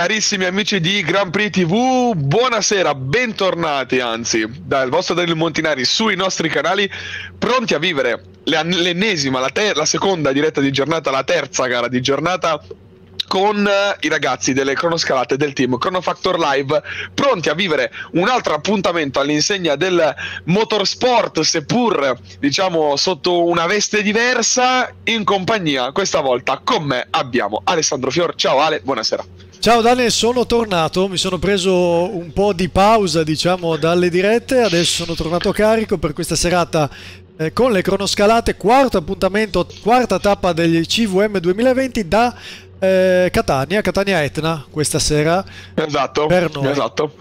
carissimi amici di Grand Prix TV, buonasera, bentornati anzi dal vostro Daniel Montinari sui nostri canali, pronti a vivere l'ennesima, la, la seconda diretta di giornata, la terza gara di giornata con eh, i ragazzi delle cronoscalate del team Chronofactor Live pronti a vivere un altro appuntamento all'insegna del motorsport seppur diciamo sotto una veste diversa in compagnia questa volta con me abbiamo Alessandro Fior. Ciao Ale buonasera Ciao Daniel, sono tornato, mi sono preso un po' di pausa diciamo dalle dirette, adesso sono tornato carico per questa serata eh, con le cronoscalate, quarto appuntamento, quarta tappa degli CVM 2020 da eh, Catania, Catania Etna questa sera. Esatto, esatto.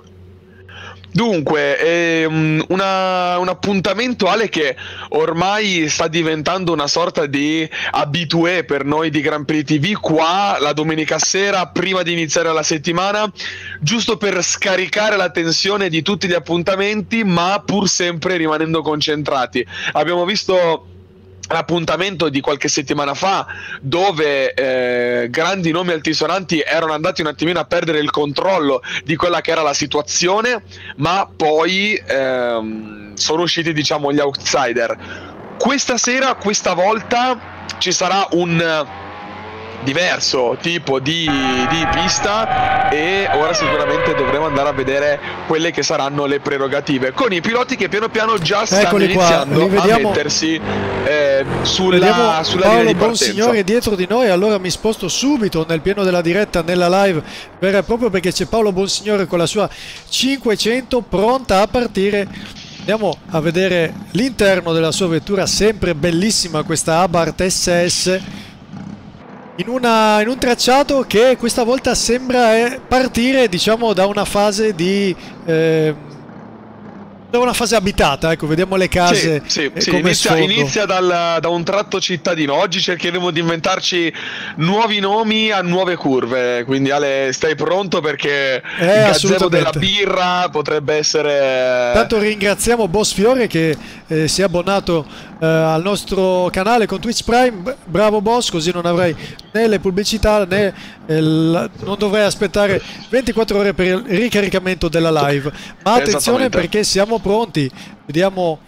Dunque, ehm, una, un appuntamento Ale che ormai sta diventando una sorta di abitué per noi di Grand Prix TV qua la domenica sera prima di iniziare la settimana, giusto per scaricare la tensione di tutti gli appuntamenti, ma pur sempre rimanendo concentrati. Abbiamo visto l'appuntamento di qualche settimana fa dove eh, grandi nomi altisonanti erano andati un attimino a perdere il controllo di quella che era la situazione ma poi ehm, sono usciti diciamo gli outsider. Questa sera questa volta ci sarà un diverso tipo di, di, pista e ora sicuramente dovremo andare a vedere quelle che saranno le prerogative. Con i piloti che piano piano già stanno Eccoli iniziando a mettersi eh, sulla, sulla Paolo linea di Bonsignore dietro di noi allora mi sposto subito nel pieno della diretta nella live vera e proprio perché c'è Paolo Bonsignore con la sua 500 pronta a partire. Andiamo a vedere l'interno della sua vettura, sempre bellissima questa Abarth SS in, una, in, un tracciato che questa volta sembra eh, partire diciamo da una fase di eh, da una fase abitata, ecco, vediamo le case. Sì, sì, sì. Inizia, inizia dal, da un tratto cittadino. Oggi cercheremo di inventarci nuovi nomi a nuove curve. Quindi, Ale, stai pronto perché eh, il gazebo della birra potrebbe essere. Tanto ringraziamo Boss Fiore che eh, si è abbonato eh, al nostro canale con Twitch Prime. Bravo Boss, così non avrai né le pubblicità né eh, non dovrei aspettare 24 ore per il ricaricamento della live. Ma attenzione perché siamo pronti. Vediamo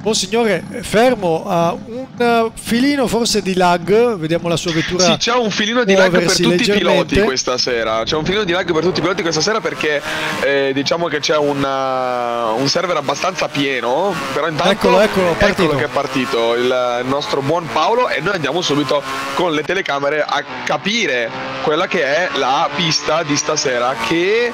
Buon signore, fermo a un filino forse di lag, vediamo la sua vettura. Sì, c'è un filino di lag per tutti i piloti questa sera. C'è un filino di lag per tutti i piloti questa sera perché eh, diciamo che c'è un, uh, un, server abbastanza pieno. Però intanto eccolo, eccolo, eccolo che è partito il, il nostro buon Paolo e noi andiamo subito con le telecamere a capire quella che è la pista di stasera che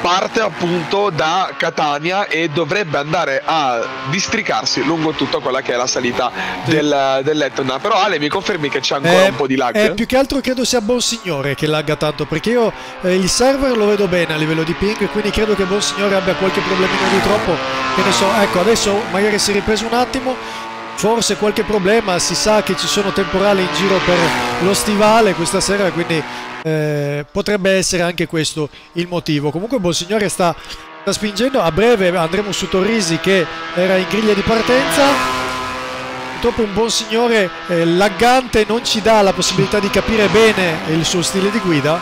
parte appunto da Catania e dovrebbe andare a districarsi lungo tutta quella che è la salita del, dell'Etna. Però Ale mi confermi che c'è ancora eh, un po' di lag? Eh, più che altro credo sia Bonsignore che lagga tanto perché io eh, il server lo vedo bene a livello di ping quindi credo che Bonsignore abbia qualche problemino di troppo. Che ne so, ecco adesso magari si è ripreso un attimo forse qualche problema, si sa che ci sono temporali in giro per lo stivale questa sera, quindi eh, potrebbe essere anche questo il motivo. Comunque Bonsignore sta, sta spingendo, a breve andremo su Torrisi che era in griglia di partenza. Purtroppo un buon signore eh, laggante non ci dà la possibilità di capire bene il suo stile di guida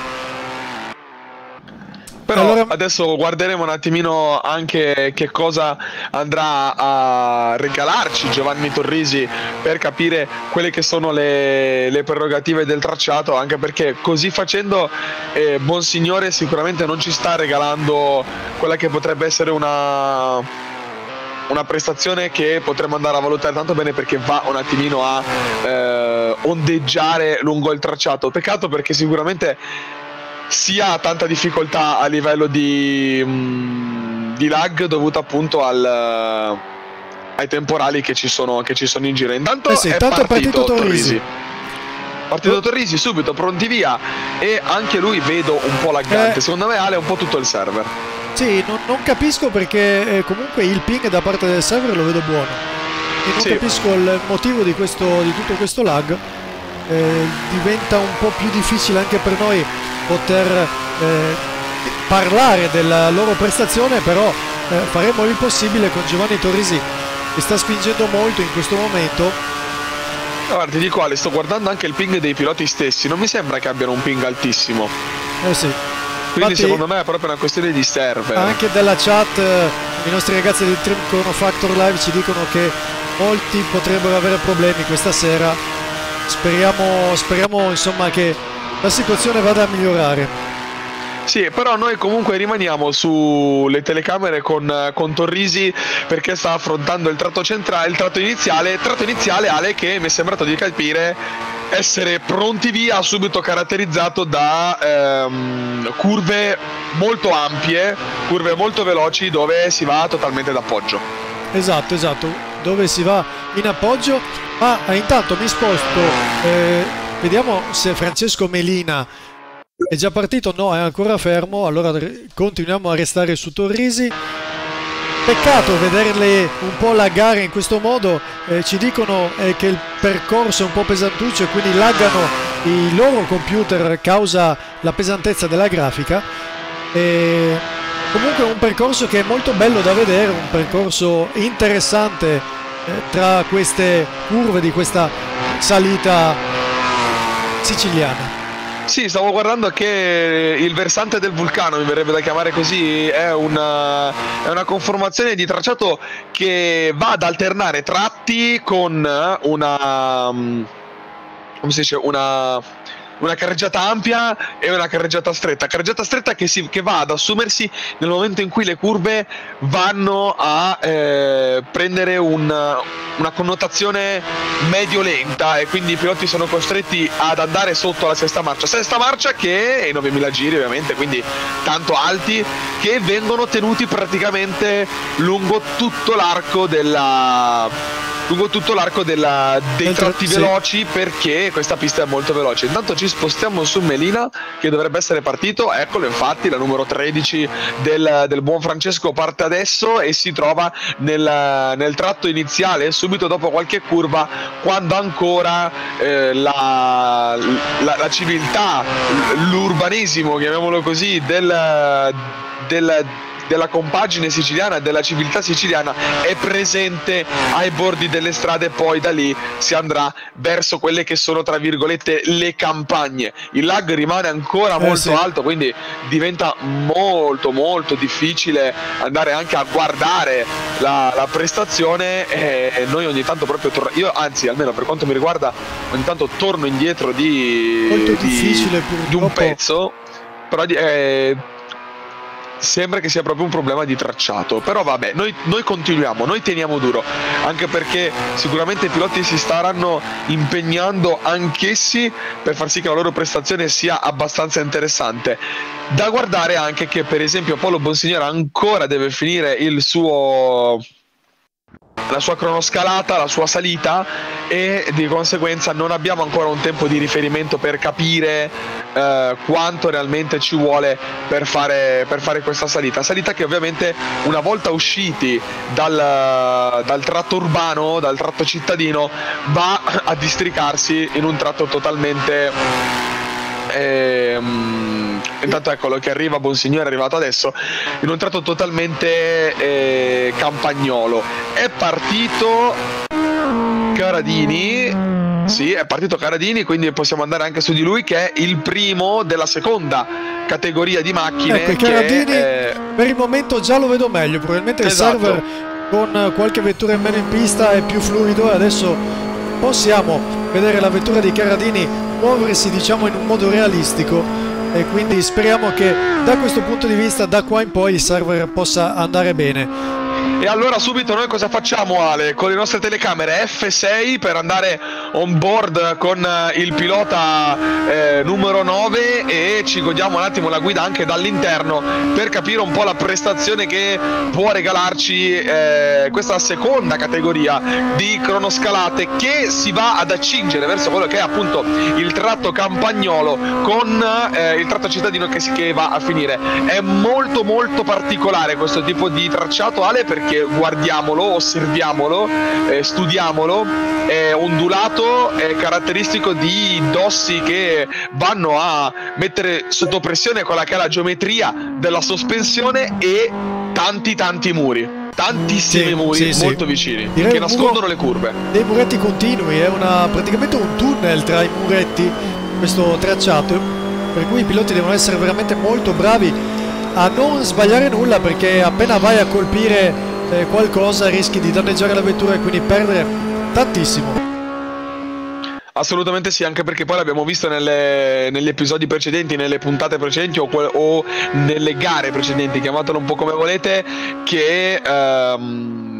però allora... adesso guarderemo un attimino anche che cosa andrà a regalarci Giovanni Torrisi per capire quelle che sono le, le prerogative del tracciato, anche perché così facendo eh, Bonsignore sicuramente non ci sta regalando quella che potrebbe essere una una prestazione che potremmo andare a valutare tanto bene perché va un attimino a eh, ondeggiare lungo il tracciato. Peccato perché sicuramente si ha tanta difficoltà a livello di, mh, mm, di lag dovuto appunto al, uh, ai temporali che ci, sono, che ci, sono, in giro. Intanto eh sì, è partito, partito Torrisi. Torrisi. Partito Torrisi subito, pronti via. E anche lui vedo un po' laggante. Eh. Secondo me Ale è un po' tutto il server. Sì, non, non capisco perché eh, comunque il ping da parte del server lo vedo buono. E non sì. capisco il motivo di, questo, di tutto questo lag. Eh, diventa un po' più difficile anche per noi poter eh, parlare della loro prestazione, però eh, faremo il possibile con Giovanni Torrisi che sta spingendo molto in questo momento. Guarda, ti dico Ale, sto guardando anche il ping dei piloti stessi, non mi sembra che abbiano un ping altissimo. Eh sì. Quindi Infatti, secondo me è proprio una questione di server. Anche dalla chat i nostri ragazzi del Trim Chrono Factor Live ci dicono che molti potrebbero avere problemi questa sera. Speriamo, speriamo insomma che la situazione vada a migliorare. Sì, però noi comunque rimaniamo sulle telecamere con, con Torrisi perché sta affrontando il tratto centrale, il tratto iniziale, tratto iniziale Ale che mi è sembrato di capire essere pronti via subito caratterizzato da ehm, curve molto ampie, curve molto veloci dove si va totalmente d'appoggio. Esatto, esatto, dove si va in appoggio, ma intanto mi sposto, eh, vediamo se Francesco Melina è già partito? No, è ancora fermo. Allora continuiamo a restare su Torrisi. Peccato vederle un po' laggare in questo modo. Eh, ci dicono eh, che il percorso è un po' pesantuccio e quindi laggano i loro computer causa la pesantezza della grafica. E comunque un percorso che è molto bello da vedere, un percorso interessante eh, tra queste curve di questa salita siciliana. Sì, stavo guardando che il versante del vulcano, mi verrebbe da chiamare così, è una, è una conformazione di tracciato che va ad alternare tratti con una... come si dice? Una una carreggiata ampia e una carreggiata stretta. Carreggiata stretta che, si, che va ad assumersi nel momento in cui le curve vanno a eh, prendere un, una connotazione medio-lenta e quindi i piloti sono costretti ad andare sotto la sesta marcia. Sesta marcia che è i 9000 giri ovviamente, quindi tanto alti, che vengono tenuti praticamente lungo tutto l'arco della lungo tutto l'arco della, dei tratti sì. veloci perché questa pista è molto veloce. Intanto ci spostiamo su Melina che dovrebbe essere partito, eccolo infatti la numero 13 del, del buon Francesco parte adesso e si trova nel, nel, tratto iniziale subito dopo qualche curva quando ancora eh, la, la, la civiltà, l'urbanesimo chiamiamolo così del, del della compagine siciliana e della civiltà siciliana è presente ai bordi delle strade e poi da lì si andrà verso quelle che sono tra virgolette le campagne. Il lag rimane ancora eh, molto sì. alto, quindi diventa molto molto difficile andare anche a guardare la, la prestazione e noi ogni tanto proprio tor- io anzi almeno per quanto mi riguarda ogni tanto torno indietro di, di, di un pezzo però eh, sembra che sia proprio un problema di tracciato. Però vabbè, noi, noi, continuiamo, noi teniamo duro, anche perché sicuramente i piloti si staranno impegnando anch'essi per far sì che la loro prestazione sia abbastanza interessante. Da guardare anche che per esempio Paolo Bonsignore ancora deve finire il suo la sua cronoscalata, la sua salita e di conseguenza non abbiamo ancora un tempo di riferimento per capire eh, quanto realmente ci vuole per fare, per fare, questa salita. Salita che ovviamente una volta usciti dal, dal tratto urbano, dal tratto cittadino, va a districarsi in un tratto totalmente... Ehm, intanto eccolo che arriva Bonsignore è arrivato adesso in un tratto totalmente eh, campagnolo è partito Caradini sì, è partito Caradini, quindi possiamo andare anche su di lui che è il primo della seconda categoria di macchine. Ecco, Caradini è... per il momento già lo vedo meglio, probabilmente esatto. il server con qualche vettura in meno in pista è più fluido e adesso possiamo vedere la vettura di Caradini muoversi diciamo in un modo realistico e quindi speriamo che da questo punto di vista da qua in poi il server possa andare bene e allora subito noi cosa facciamo Ale? Con le nostre telecamere F6 per andare on board con eh, il pilota eh, numero 9 e ci godiamo un attimo la guida anche dall'interno per capire un po' la prestazione che può regalarci eh, questa seconda categoria di cronoscalate che si va ad accingere verso quello che è appunto il tratto campagnolo con eh, il tratto cittadino che, si, che va a finire. È molto molto particolare questo tipo di tracciato Ale perché guardiamolo, osserviamolo, eh, studiamolo, è ondulato, è caratteristico di dossi che vanno a mettere sotto pressione quella che è la geometria della sospensione e tanti tanti muri tantissimi sì, muri sì, molto sì. vicini Direi che nascondono le curve. Dei muretti continui, è una, praticamente un tunnel tra i muretti, questo tracciato. per cui i piloti devono essere veramente molto bravi a non sbagliare nulla perché appena vai a colpire eh, qualcosa rischi di danneggiare la vettura e quindi perdere tantissimo. Assolutamente sì, anche perché poi l'abbiamo visto nelle, negli episodi precedenti, nelle puntate precedenti o, o, nelle gare precedenti, chiamatelo un po' come volete, che... Um,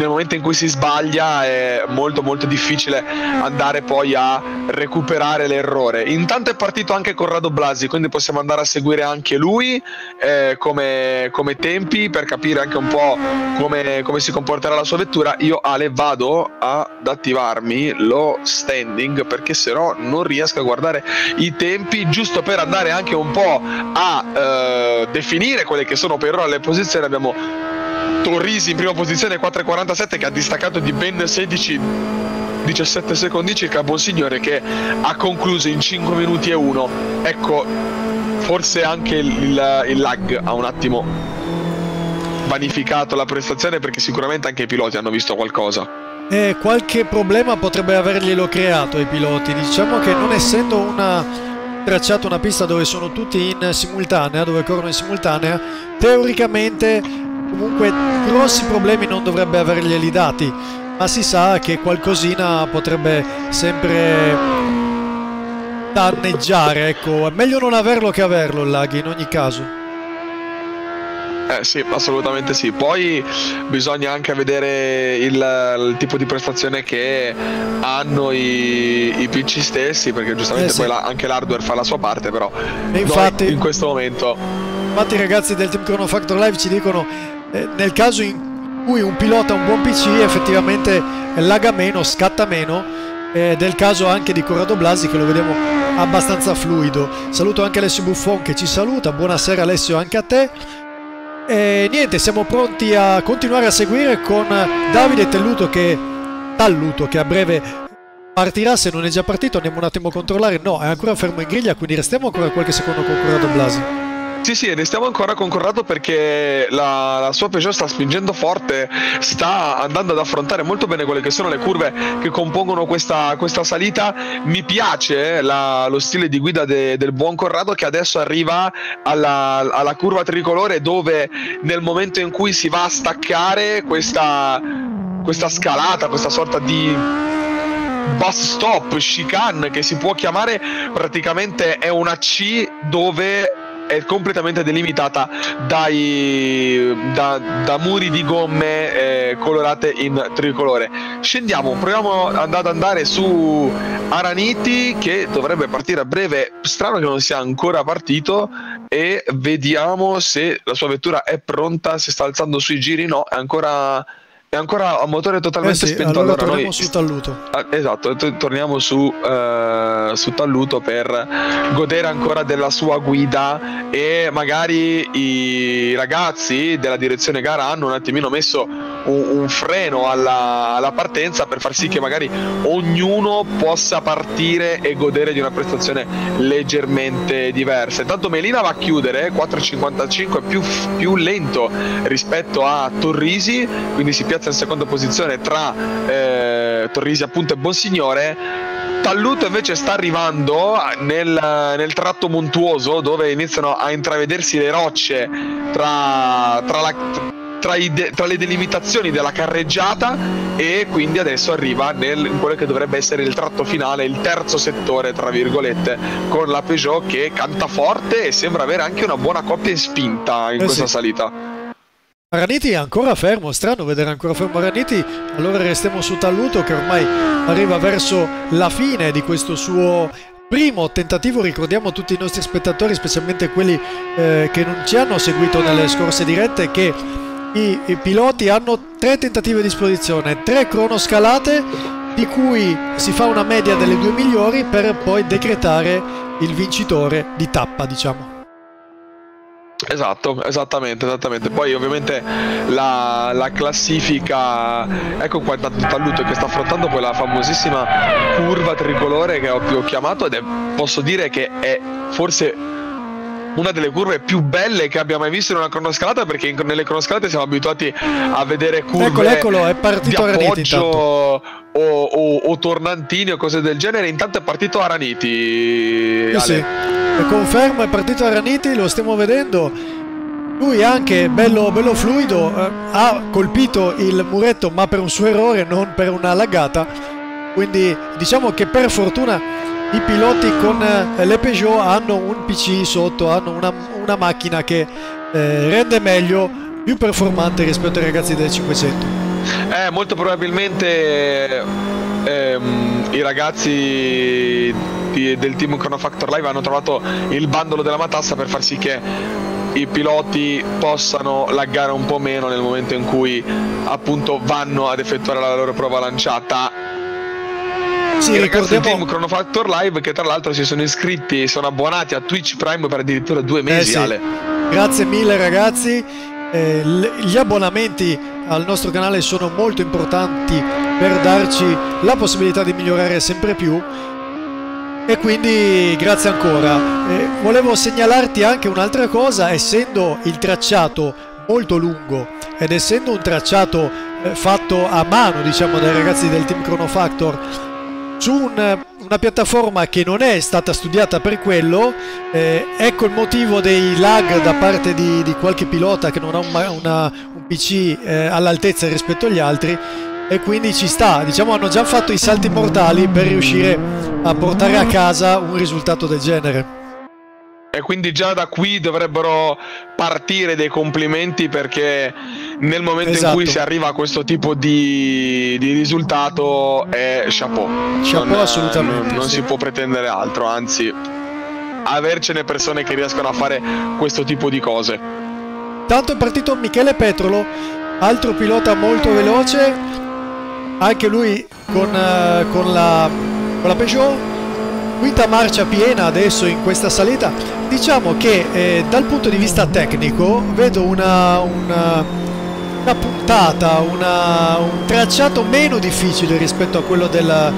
nel momento in cui si sbaglia è molto molto difficile andare poi a recuperare l'errore. Intanto è partito anche Corrado Blasi, quindi possiamo andare a seguire anche lui eh, come, come, tempi per capire anche un po' come, come, si comporterà la sua vettura. Io Ale vado ad attivarmi lo standing perché se no non riesco a guardare i tempi giusto per andare anche un po' a eh, definire quelle che sono per ora le posizioni. Abbiamo Torrisi in prima posizione 4.47 che ha distaccato di ben 16 17 secondi circa. Bonsignore che ha concluso in 5 minuti e 1 ecco forse anche il, il, lag ha un attimo vanificato la prestazione perché sicuramente anche i piloti hanno visto qualcosa. Eh, qualche problema potrebbe averglielo creato ai piloti. Diciamo che non essendo una tracciato una pista dove sono tutti in simultanea dove corrono in simultanea teoricamente comunque grossi problemi non dovrebbe averglieli dati ma si sa che qualcosina potrebbe sempre danneggiare ecco è meglio non averlo che averlo il lag in ogni caso eh sì, assolutamente sì. Poi bisogna anche vedere il, il tipo di prestazione che hanno i, i PC stessi, perché giustamente eh sì. poi la, anche l'hardware fa la sua parte, però infatti, in questo momento... Infatti i ragazzi del Team Chrono Factor Live ci dicono nel caso in cui un pilota ha un buon PC effettivamente laga meno, scatta meno è il caso anche di Corrado Blasi che lo vediamo abbastanza fluido. Saluto anche Alessio Buffon che ci saluta, buonasera Alessio anche a te. E niente, siamo pronti a continuare a seguire con Davide Telluto che, Talluto che a breve partirà, se non è già partito andiamo un attimo a controllare, no è ancora fermo in griglia quindi restiamo ancora qualche secondo con Corrado Blasi. Sì, sì, ne stiamo ancora con Corrado perché la, la, sua Peugeot sta spingendo forte, sta andando ad affrontare molto bene quelle che sono le curve che compongono questa, questa salita. Mi piace la, lo stile di guida de, del buon Corrado che adesso arriva alla, alla, curva tricolore dove nel momento in cui si va a staccare questa, questa scalata, questa sorta di bus stop, chicane che si può chiamare, praticamente è una C dove è completamente delimitata dai, da, da muri di gomme eh, colorate in tricolore. Scendiamo, proviamo ad andare su Araniti che dovrebbe partire a breve. Strano che non sia ancora partito e vediamo se la sua vettura è pronta, se sta alzando sui giri. No, è ancora è ancora a motore totalmente eh sì, spento. Allora, allora torniamo noi... su Talluto. Ah, esatto, torniamo su, uh, su Talluto per godere ancora della sua guida e magari i ragazzi della direzione gara hanno un attimino messo un, un freno alla, alla, partenza per far sì che magari ognuno possa partire e godere di una prestazione leggermente diversa. Intanto Melina va a chiudere, 4.55 più, più lento rispetto a Torrisi, quindi si piazza piazza in seconda posizione tra eh, Torrisi appunto e Bonsignore Talluto invece sta arrivando nel, nel, tratto montuoso dove iniziano a intravedersi le rocce tra, tra, la, tra, de, tra, le delimitazioni della carreggiata e quindi adesso arriva nel, in quello che dovrebbe essere il tratto finale, il terzo settore tra virgolette, con la Peugeot che canta forte e sembra avere anche una buona coppia in spinta in eh questa sì. salita. Maraniti è ancora fermo, strano vedere ancora fermo Maraniti, allora restiamo su Talluto che ormai arriva verso la fine di questo suo primo tentativo, ricordiamo a tutti i nostri spettatori, specialmente quelli eh, che non ci hanno seguito nelle scorse dirette, che i, i piloti hanno tre tentative a disposizione, tre cronoscalate, di cui si fa una media delle due migliori per poi decretare il vincitore di tappa, diciamo. Esatto, esattamente, esattamente. Poi ovviamente la, la classifica, ecco qua intanto Talluto che sta affrontando poi la famosissima curva tricolore che ho, ho chiamato ed è, posso dire che è forse una delle curve più belle che abbia mai visto in una cronoscalata perché in, nelle cronoscalate siamo abituati a vedere curve eccolo, eccolo, è partito di appoggio o, o, o, tornantini o cose del genere. Intanto è partito Araniti sì, sì. confermo è partito Araniti lo stiamo vedendo. Lui anche bello, bello fluido eh, ha colpito il muretto ma per un suo errore non per una laggata quindi diciamo che per fortuna i piloti con eh, le Peugeot hanno un PC sotto, hanno una, una macchina che eh, rende meglio, più performante rispetto ai ragazzi del 500. Eh, molto probabilmente ehm, i ragazzi di, del team Chronofactor Live hanno trovato il bandolo della matassa per far sì che i piloti possano laggare un po' meno nel momento in cui appunto vanno ad effettuare la loro prova lanciata sì, I ricordiamo... Team Chronofactor Live che tra l'altro si sono iscritti e sono abbonati a Twitch Prime per addirittura due mesi. Eh sì. Grazie mille ragazzi. Eh, gli abbonamenti al nostro canale sono molto importanti per darci la possibilità di migliorare sempre più e quindi grazie ancora. Eh, volevo segnalarti anche un'altra cosa, essendo il tracciato molto lungo ed essendo un tracciato eh, fatto a mano diciamo dai ragazzi del team Chronofactor su un, una piattaforma che non è stata studiata per quello, eh, ecco il motivo dei lag da parte di, di qualche pilota che non ha un, una, un PC eh, all'altezza rispetto agli altri e quindi ci sta, diciamo hanno già fatto i salti mortali per riuscire a portare a casa un risultato del genere. E quindi già da qui dovrebbero partire dei complimenti perché nel momento esatto. in cui esatto. si arriva a questo tipo di, di risultato è chapeau. Chapeau non, assolutamente. Non, non sì. si può pretendere altro, anzi avercene persone che riescono a fare questo tipo di cose. Tanto è partito Michele Petrolo, altro pilota molto veloce, anche lui con, uh, con, la, con la Peugeot quinta marcia piena adesso in questa salita. Diciamo che eh, dal punto di vista tecnico vedo una, una, una puntata una, un tracciato meno difficile rispetto a quello della,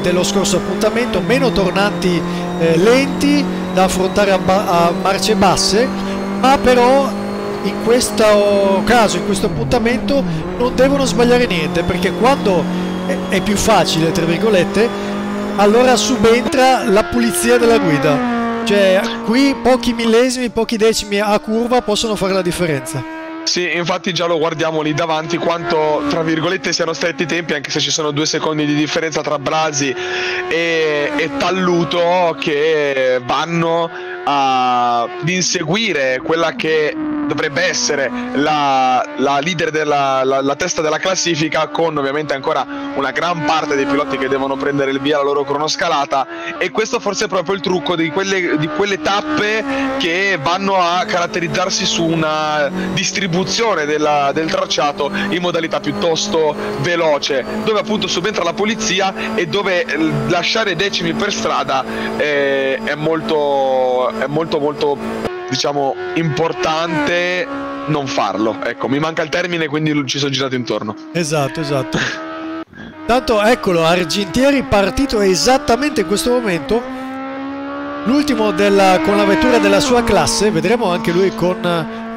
dello scorso appuntamento meno tornanti eh, lenti da affrontare a, a marce basse ma però in questo caso, in questo appuntamento, non devono sbagliare niente perché quando è più facile, tra virgolette, allora subentra la pulizia della guida. Cioè, qui pochi millesimi, pochi decimi a curva possono fare la differenza. Sì, infatti già lo guardiamo lì davanti quanto, tra virgolette, siano stretti i tempi, anche se ci sono due secondi di differenza tra Brasi e, e Talluto che vanno ad inseguire quella che dovrebbe essere la, la leader della la, la, testa della classifica con ovviamente ancora una gran parte dei piloti che devono prendere il via la loro cronoscalata. E questo forse è proprio il trucco di quelle, di quelle tappe che vanno a caratterizzarsi su una distribuzione della, del tracciato in modalità piuttosto veloce dove appunto subentra la polizia e dove lasciare decimi per strada è, è molto è molto molto diciamo importante non farlo. Ecco, mi manca il termine, quindi ci sono girato intorno. Esatto, esatto. Tanto eccolo, Argentieri partito esattamente in questo momento. L'ultimo della, con la vettura della sua classe, vedremo anche lui con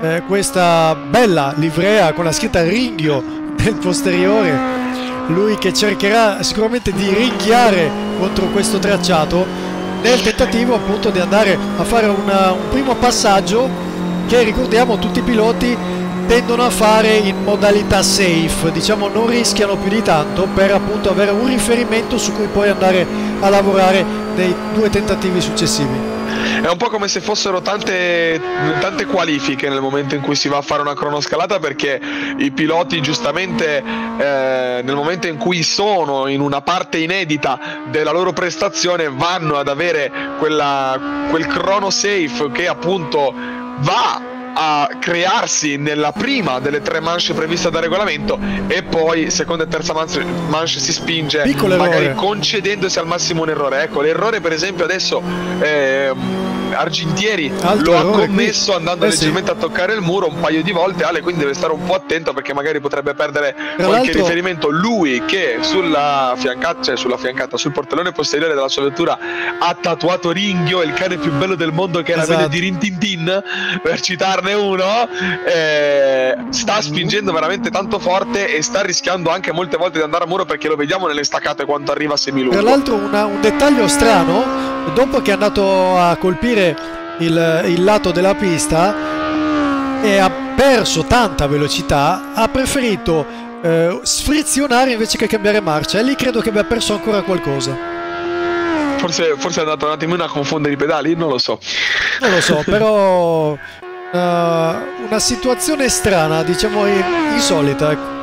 eh, questa bella livrea con la scritta Ringhio nel posteriore. Lui che cercherà sicuramente di ringhiare contro questo tracciato nel tentativo appunto di andare a fare una, un primo passaggio che ricordiamo tutti i piloti tendono a fare in modalità safe, diciamo non rischiano più di tanto per appunto avere un riferimento su cui poi andare a lavorare nei due tentativi successivi. È un po' come se fossero tante, tante qualifiche nel momento in cui si va a fare una cronoscalata perché i piloti giustamente eh, nel momento in cui sono in una parte inedita della loro prestazione vanno ad avere quella, quel crono safe che appunto va a crearsi nella prima delle tre manche previste dal regolamento e poi seconda e terza manche, manche si spinge Piccolo magari errore. concedendosi al massimo un errore ecco l'errore per esempio adesso eh, Argentieri Altro lo ha commesso qui. andando eh leggermente sì. a toccare il muro un paio di volte Ale quindi deve stare un po' attento perché magari potrebbe perdere Tra qualche riferimento lui che sulla fiancata cioè sulla fiancata sul portellone posteriore della sua vettura ha tatuato Ringhio il cane più bello del mondo che è esatto. la vede di Rintintin per citarne uno eh, sta spingendo veramente tanto forte e sta rischiando anche molte volte di andare a muro perché lo vediamo nelle staccate quanto arriva a semilungo tra l'altro un dettaglio strano dopo che è andato a colpire il, il lato della pista e ha perso tanta velocità ha preferito eh, sfrizionare invece che cambiare marcia e lì credo che abbia perso ancora qualcosa Forse, forse è andato un attimino a confondere i pedali, non lo so. Non lo so, però uh, una situazione strana, diciamo insolita.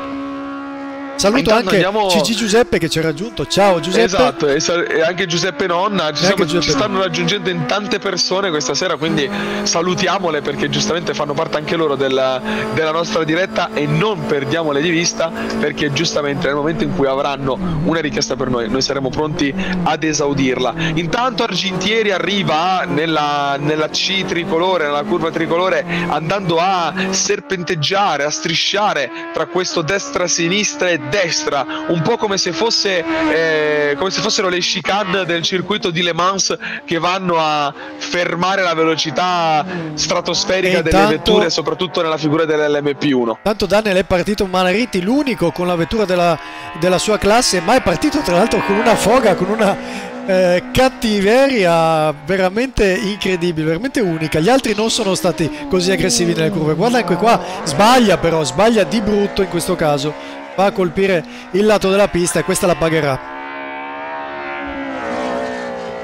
Saluto anche andiamo... Gigi Giuseppe che ci ha raggiunto. Ciao Giuseppe. Esatto, e anche Giuseppe Nonna. Ci, siamo, Giuseppe ci stanno raggiungendo in tante persone questa sera, quindi salutiamole perché giustamente fanno parte anche loro della, della nostra diretta e non perdiamole di vista perché giustamente nel momento in cui avranno una richiesta per noi, noi saremo pronti ad esaudirla. Intanto Argentieri arriva nella, nella C tricolore, nella curva tricolore, andando a serpenteggiare, a strisciare tra questo destra-sinistra e destra, un po' come se, fosse, eh, come se fossero le chicane del circuito di Le Mans che vanno a fermare la velocità stratosferica e delle tanto, vetture, soprattutto nella figura dell'LMP1. Tanto Daniel è partito Manariti, l'unico con la vettura della, della sua classe, ma è partito tra l'altro con una foga, con una eh, cattiveria veramente incredibile, veramente unica. Gli altri non sono stati così aggressivi nelle curve. Guarda anche qua, sbaglia però, sbaglia di brutto in questo caso va a colpire il lato della pista e questa la pagherà.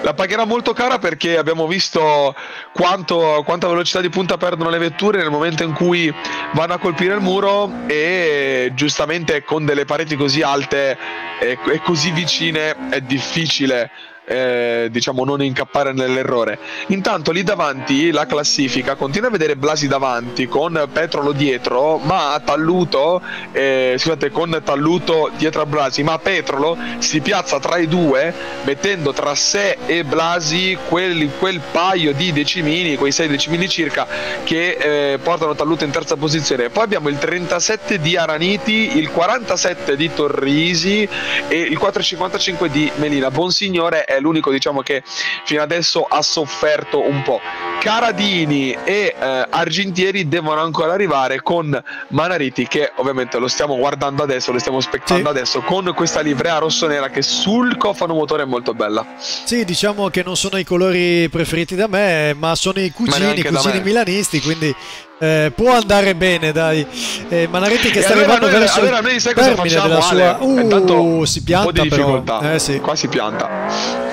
La pagherà molto cara perché abbiamo visto quanto, quanta velocità di punta perdono le vetture nel momento in cui vanno a colpire il muro e giustamente con delle pareti così alte e, e così vicine è difficile eh, diciamo non incappare nell'errore. Intanto lì davanti la classifica continua a vedere Blasi davanti con Petrolo dietro, ma Talluto, eh, scusate, con Talluto dietro a Blasi, ma Petrolo si piazza tra i due mettendo tra sé e Blasi quel, quel paio di decimini, quei 6 decimini circa che eh, portano Talluto in terza posizione. Poi abbiamo il 37 di Araniti, il 47 di Torrisi e il 4,55 di Melina. Bonsignore è l'unico diciamo che fino adesso ha sofferto un po'. Caradini e eh, Argentieri devono ancora arrivare con Manariti che ovviamente lo stiamo guardando adesso, lo stiamo aspettando sì. adesso con questa livrea rosso-nera che sul cofano motore è molto bella. Sì, diciamo che non sono i colori preferiti da me, ma sono i cugini, i cugini milanisti, quindi eh, può andare bene dai eh, Manaretti che sta allora arrivando noi, verso allora noi sai cosa facciamo sua... uh, si pianta però eh, sì. qua si pianta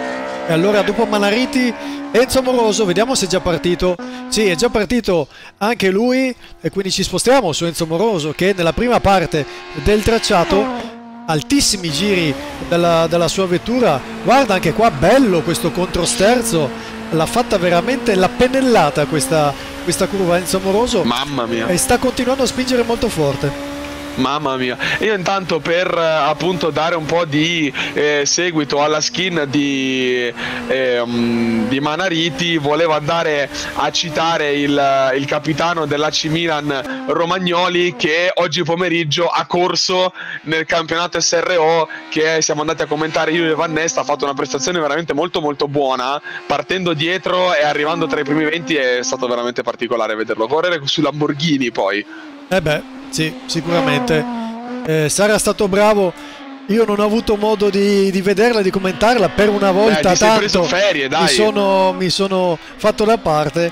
e allora dopo Manariti Enzo Moroso, vediamo se è già partito. Sì, è già partito anche lui e quindi ci spostiamo su Enzo Moroso che nella prima parte del tracciato altissimi giri della, della sua vettura. Guarda anche qua, bello questo controsterzo. L'ha fatta veramente la pennellata questa, questa curva Enzo Moroso. Mamma mia. E sta continuando a spingere molto forte. Mamma mia. Io intanto per eh, appunto dare un po' di eh, seguito alla skin di, eh, di, Manariti volevo andare a citare il, il capitano dell'AC Milan Romagnoli che oggi pomeriggio ha corso nel campionato SRO che siamo andati a commentare io e Vannesta ha fatto una prestazione veramente molto molto buona partendo dietro e arrivando tra i primi 20 è stato veramente particolare vederlo correre su Lamborghini poi. Eh beh sì, sicuramente. Eh, Sara stato bravo. Io non ho avuto modo di, di vederla, di commentarla per una volta. Beh, tanto ferie, mi, sono, mi sono fatto da parte.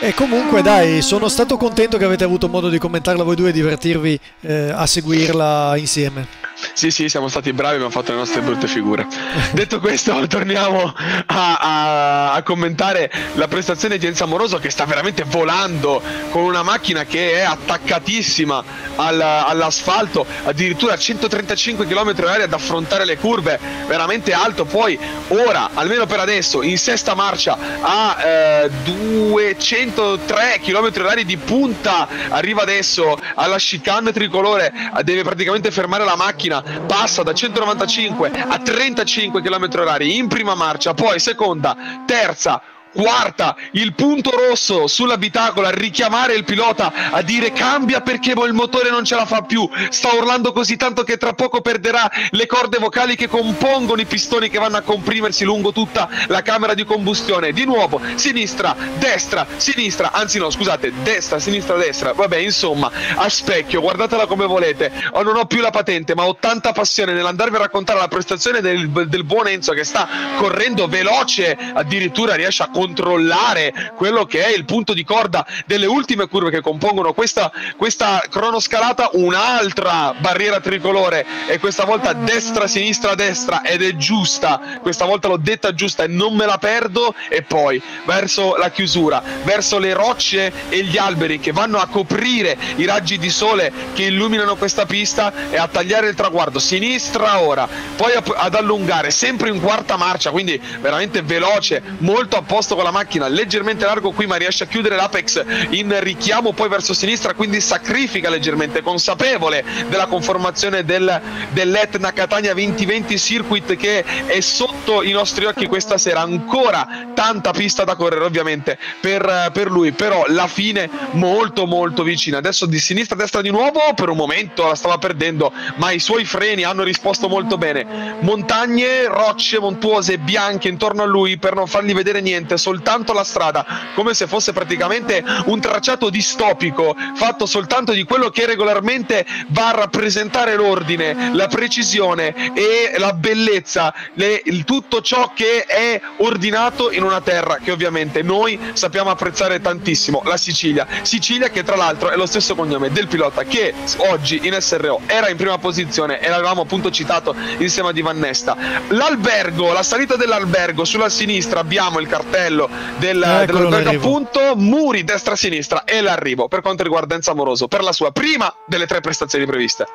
E comunque dai, sono stato contento che avete avuto modo di commentarla voi due e divertirvi eh, a seguirla insieme. Sì, sì, siamo stati bravi, abbiamo fatto le nostre brutte figure. Detto questo, torniamo a, a, a, commentare la prestazione di Enzo Amoroso che sta veramente volando con una macchina che è attaccatissima al, all'asfalto, addirittura a 135 km/h ad affrontare le curve, veramente alto. Poi, ora, almeno per adesso, in sesta marcia a eh, 203 km/h di punta, arriva adesso alla chicane tricolore, deve praticamente fermare la macchina macchina passa da 195 a 35 km/h in prima marcia, poi seconda, terza, quarta, il punto rosso sulla bitacola, richiamare il pilota a dire cambia perché il motore non ce la fa più, sta urlando così tanto che tra poco perderà le corde vocali che compongono i pistoni che vanno a comprimersi lungo tutta la camera di combustione. Di nuovo, sinistra, destra, sinistra, anzi no, scusate, destra, sinistra, destra. Vabbè, insomma, a specchio, guardatela come volete. Oh, non ho più la patente, ma ho tanta passione nell'andarvi a raccontare la prestazione del, del buon Enzo che sta correndo veloce, addirittura riesce a controllare quello che è il punto di corda delle ultime curve che compongono questa, questa cronoscalata, un'altra barriera tricolore. E questa volta destra, sinistra, destra. Ed è giusta, questa volta l'ho detta giusta e non me la perdo. E poi verso la chiusura, verso le rocce e gli alberi che vanno a coprire i raggi di sole che illuminano questa pista e a tagliare il traguardo, sinistra ora, poi ad allungare sempre in quarta marcia, quindi veramente veloce, molto a posto con la macchina, leggermente largo qui ma riesce a chiudere l'apex in richiamo poi verso sinistra, quindi sacrifica leggermente, consapevole della conformazione del, dell'Etna Catania 2020 Circuit che è sotto i nostri occhi questa sera, ancora tanta pista da correre ovviamente per, per lui, però la fine molto molto vicina, adesso di sinistra a destra di nuovo, per un momento la stava perdendo, ma i suoi freni hanno risposto molto bene, montagne, rocce montuose, bianche intorno a lui per non fargli vedere niente, soltanto la strada, come se fosse praticamente un tracciato distopico, fatto soltanto di quello che regolarmente va a rappresentare l'ordine, la precisione e la bellezza, le, il, tutto ciò che è ordinato in una terra che ovviamente noi sappiamo apprezzare tantissimo, la Sicilia. Sicilia che tra l'altro è lo stesso cognome del pilota che oggi in SRO era in prima posizione e l'avevamo appunto citato insieme a Di Vannesta. L'albergo, la salita dell'albergo sulla sinistra abbiamo il cartello del, dell'albergo appunto, muri destra-sinistra e l'arrivo per quanto riguarda Enzo Amoroso per la sua prima delle tre prestazioni previste.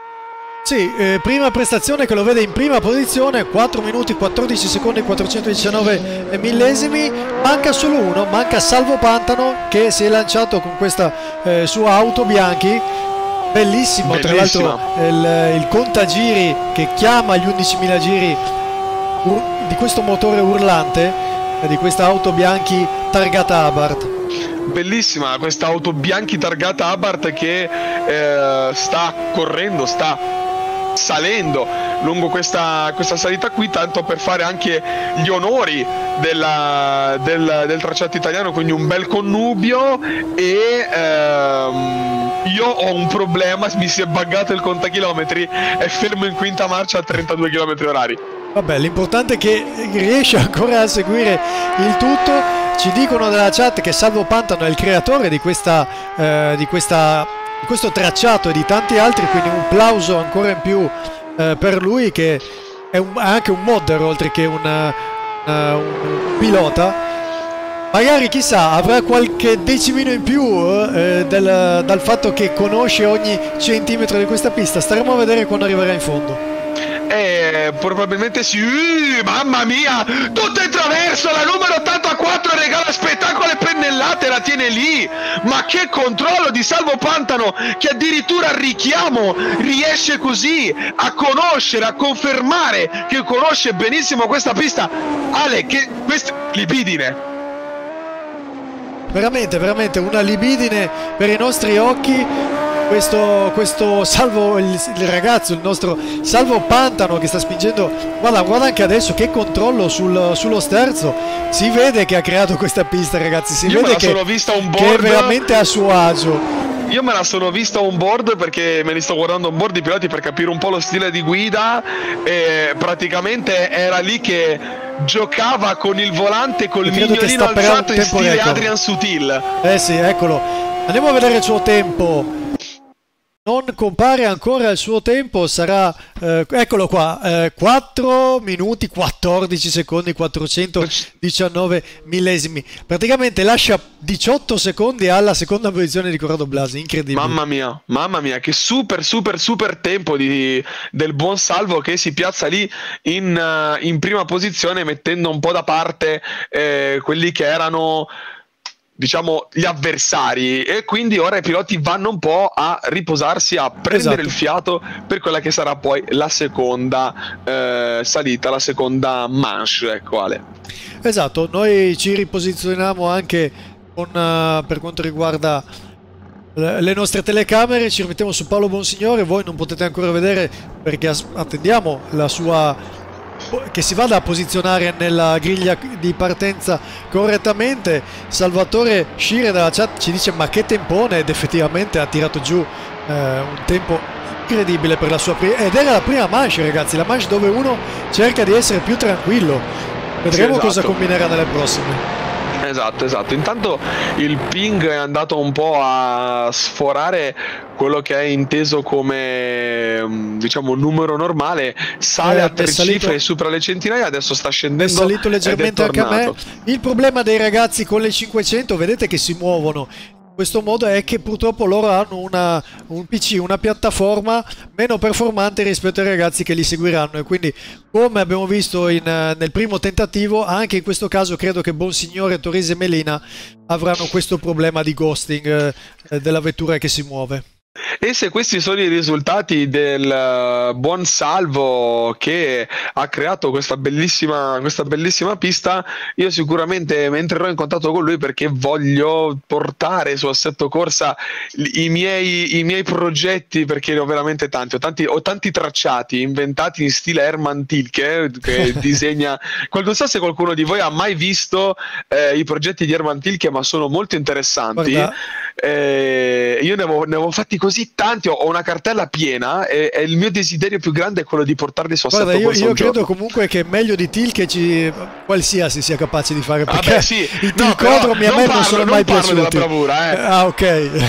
Sì, eh, prima prestazione che lo vede in prima posizione, 4 minuti 14 secondi 419 millesimi, manca solo uno, manca Salvo Pantano che si è lanciato con questa eh, sua auto Bianchi, bellissimo Bellissima. tra l'altro il, il contagiri che chiama gli 11.000 giri di questo motore urlante, di questa auto Bianchi targata Abarth bellissima questa auto bianchi targata Abarth che eh, sta correndo, sta salendo lungo questa, questa, salita qui, tanto per fare anche gli onori della, del, del, tracciato italiano, quindi un bel connubio e ehm, io ho un problema, mi si è buggato il contachilometri, è fermo in quinta marcia a 32 km orari. Vabbè, l'importante è che riesce ancora a seguire il tutto. Ci dicono dalla chat che Salvo Pantano è il creatore di questa, eh, di questa questo tracciato e di tanti altri, quindi un plauso ancora in più eh, per lui che è, un, anche un modder oltre che una, uh, un pilota. Magari chissà avrà qualche decimino in più eh, del, dal fatto che conosce ogni centimetro di questa pista. Staremo a vedere quando arriverà in fondo. Eh, probabilmente sì. Uh, mamma mia! Tutto in traverso! La numero 84 regala spettacolo e pennellate, la tiene lì! Ma che controllo di Salvo Pantano che addirittura richiamo riesce così a conoscere, a confermare che conosce benissimo questa pista. Ale, che questa libidine. Veramente, veramente una libidine per i nostri occhi questo, questo salvo, il, il, ragazzo, il nostro salvo Pantano che sta spingendo, guarda, guarda anche adesso che controllo sul, sullo sterzo, si vede che ha creato questa pista ragazzi, si Io vede che, che è veramente a suo agio. Io me la sono vista on board perché me li sto guardando on board i piloti per capire un po' lo stile di guida e praticamente era lì che giocava con il volante col mignolino alzato in stile record. Adrian Sutil. Eh sì, eccolo. Andiamo a vedere il suo tempo non compare ancora il suo tempo, sarà, eh, eccolo qua, eh, 4 minuti 14 secondi 419 millesimi. Praticamente lascia 18 secondi alla seconda posizione di Corrado Blasi, incredibile. Mamma mia, mamma mia, che super super super tempo di, del buon Salvo che si piazza lì in, uh, in prima posizione mettendo un po' da parte eh, quelli che erano diciamo, gli avversari e quindi ora i piloti vanno un po' a riposarsi, a prendere esatto. il fiato per quella che sarà poi la seconda eh, salita, la seconda manche, ecco Ale. Esatto, noi ci riposizioniamo anche con, uh, per quanto riguarda le nostre telecamere, ci rimettiamo su Paolo Bonsignore, voi non potete ancora vedere perché attendiamo la sua che si vada a posizionare nella griglia di partenza correttamente. Salvatore Scire dalla chat ci dice ma che tempone ed effettivamente ha tirato giù eh, un tempo incredibile per la sua prima ed era la prima manche ragazzi, la manche dove uno cerca di essere più tranquillo. Vedremo sì, esatto. cosa combinerà nelle prossime. Esatto, esatto. Intanto il ping è andato un po' a sforare quello che è inteso come mm, diciamo numero normale, sale eh, a tre salito, cifre sopra le centinaia, adesso sta scendendo. È salito leggermente anche a me. Il problema dei ragazzi con le 500, vedete che si muovono questo modo è che purtroppo loro hanno una, un PC, una piattaforma meno performante rispetto ai ragazzi che li seguiranno e quindi come abbiamo visto in, nel primo tentativo anche in questo caso credo che Bonsignore, Torrese e Melina avranno questo problema di ghosting eh, della vettura che si muove. E se questi sono i risultati del uh, buon Salvo che ha creato questa bellissima, questa bellissima pista, io sicuramente entrerò in contatto con lui perché voglio portare su Assetto Corsa i miei, i miei progetti perché ne ho veramente tanti. Ho, tanti. ho tanti tracciati inventati in stile Herman Tilke che disegna. Non so se qualcuno di voi ha mai visto eh, i progetti di Herman Tilke, ma sono molto interessanti. Eh, io ne avevo, ne avevo fatti così tanti, ho una cartella piena e, e, il mio desiderio più grande è quello di portarli su Guarda, io, io credo comunque che meglio di Til che ci, qualsiasi sia capace di fare perché Vabbè, sì. i no, a me non sono non mai piaciuti. Della bravura, eh. Ah, ok.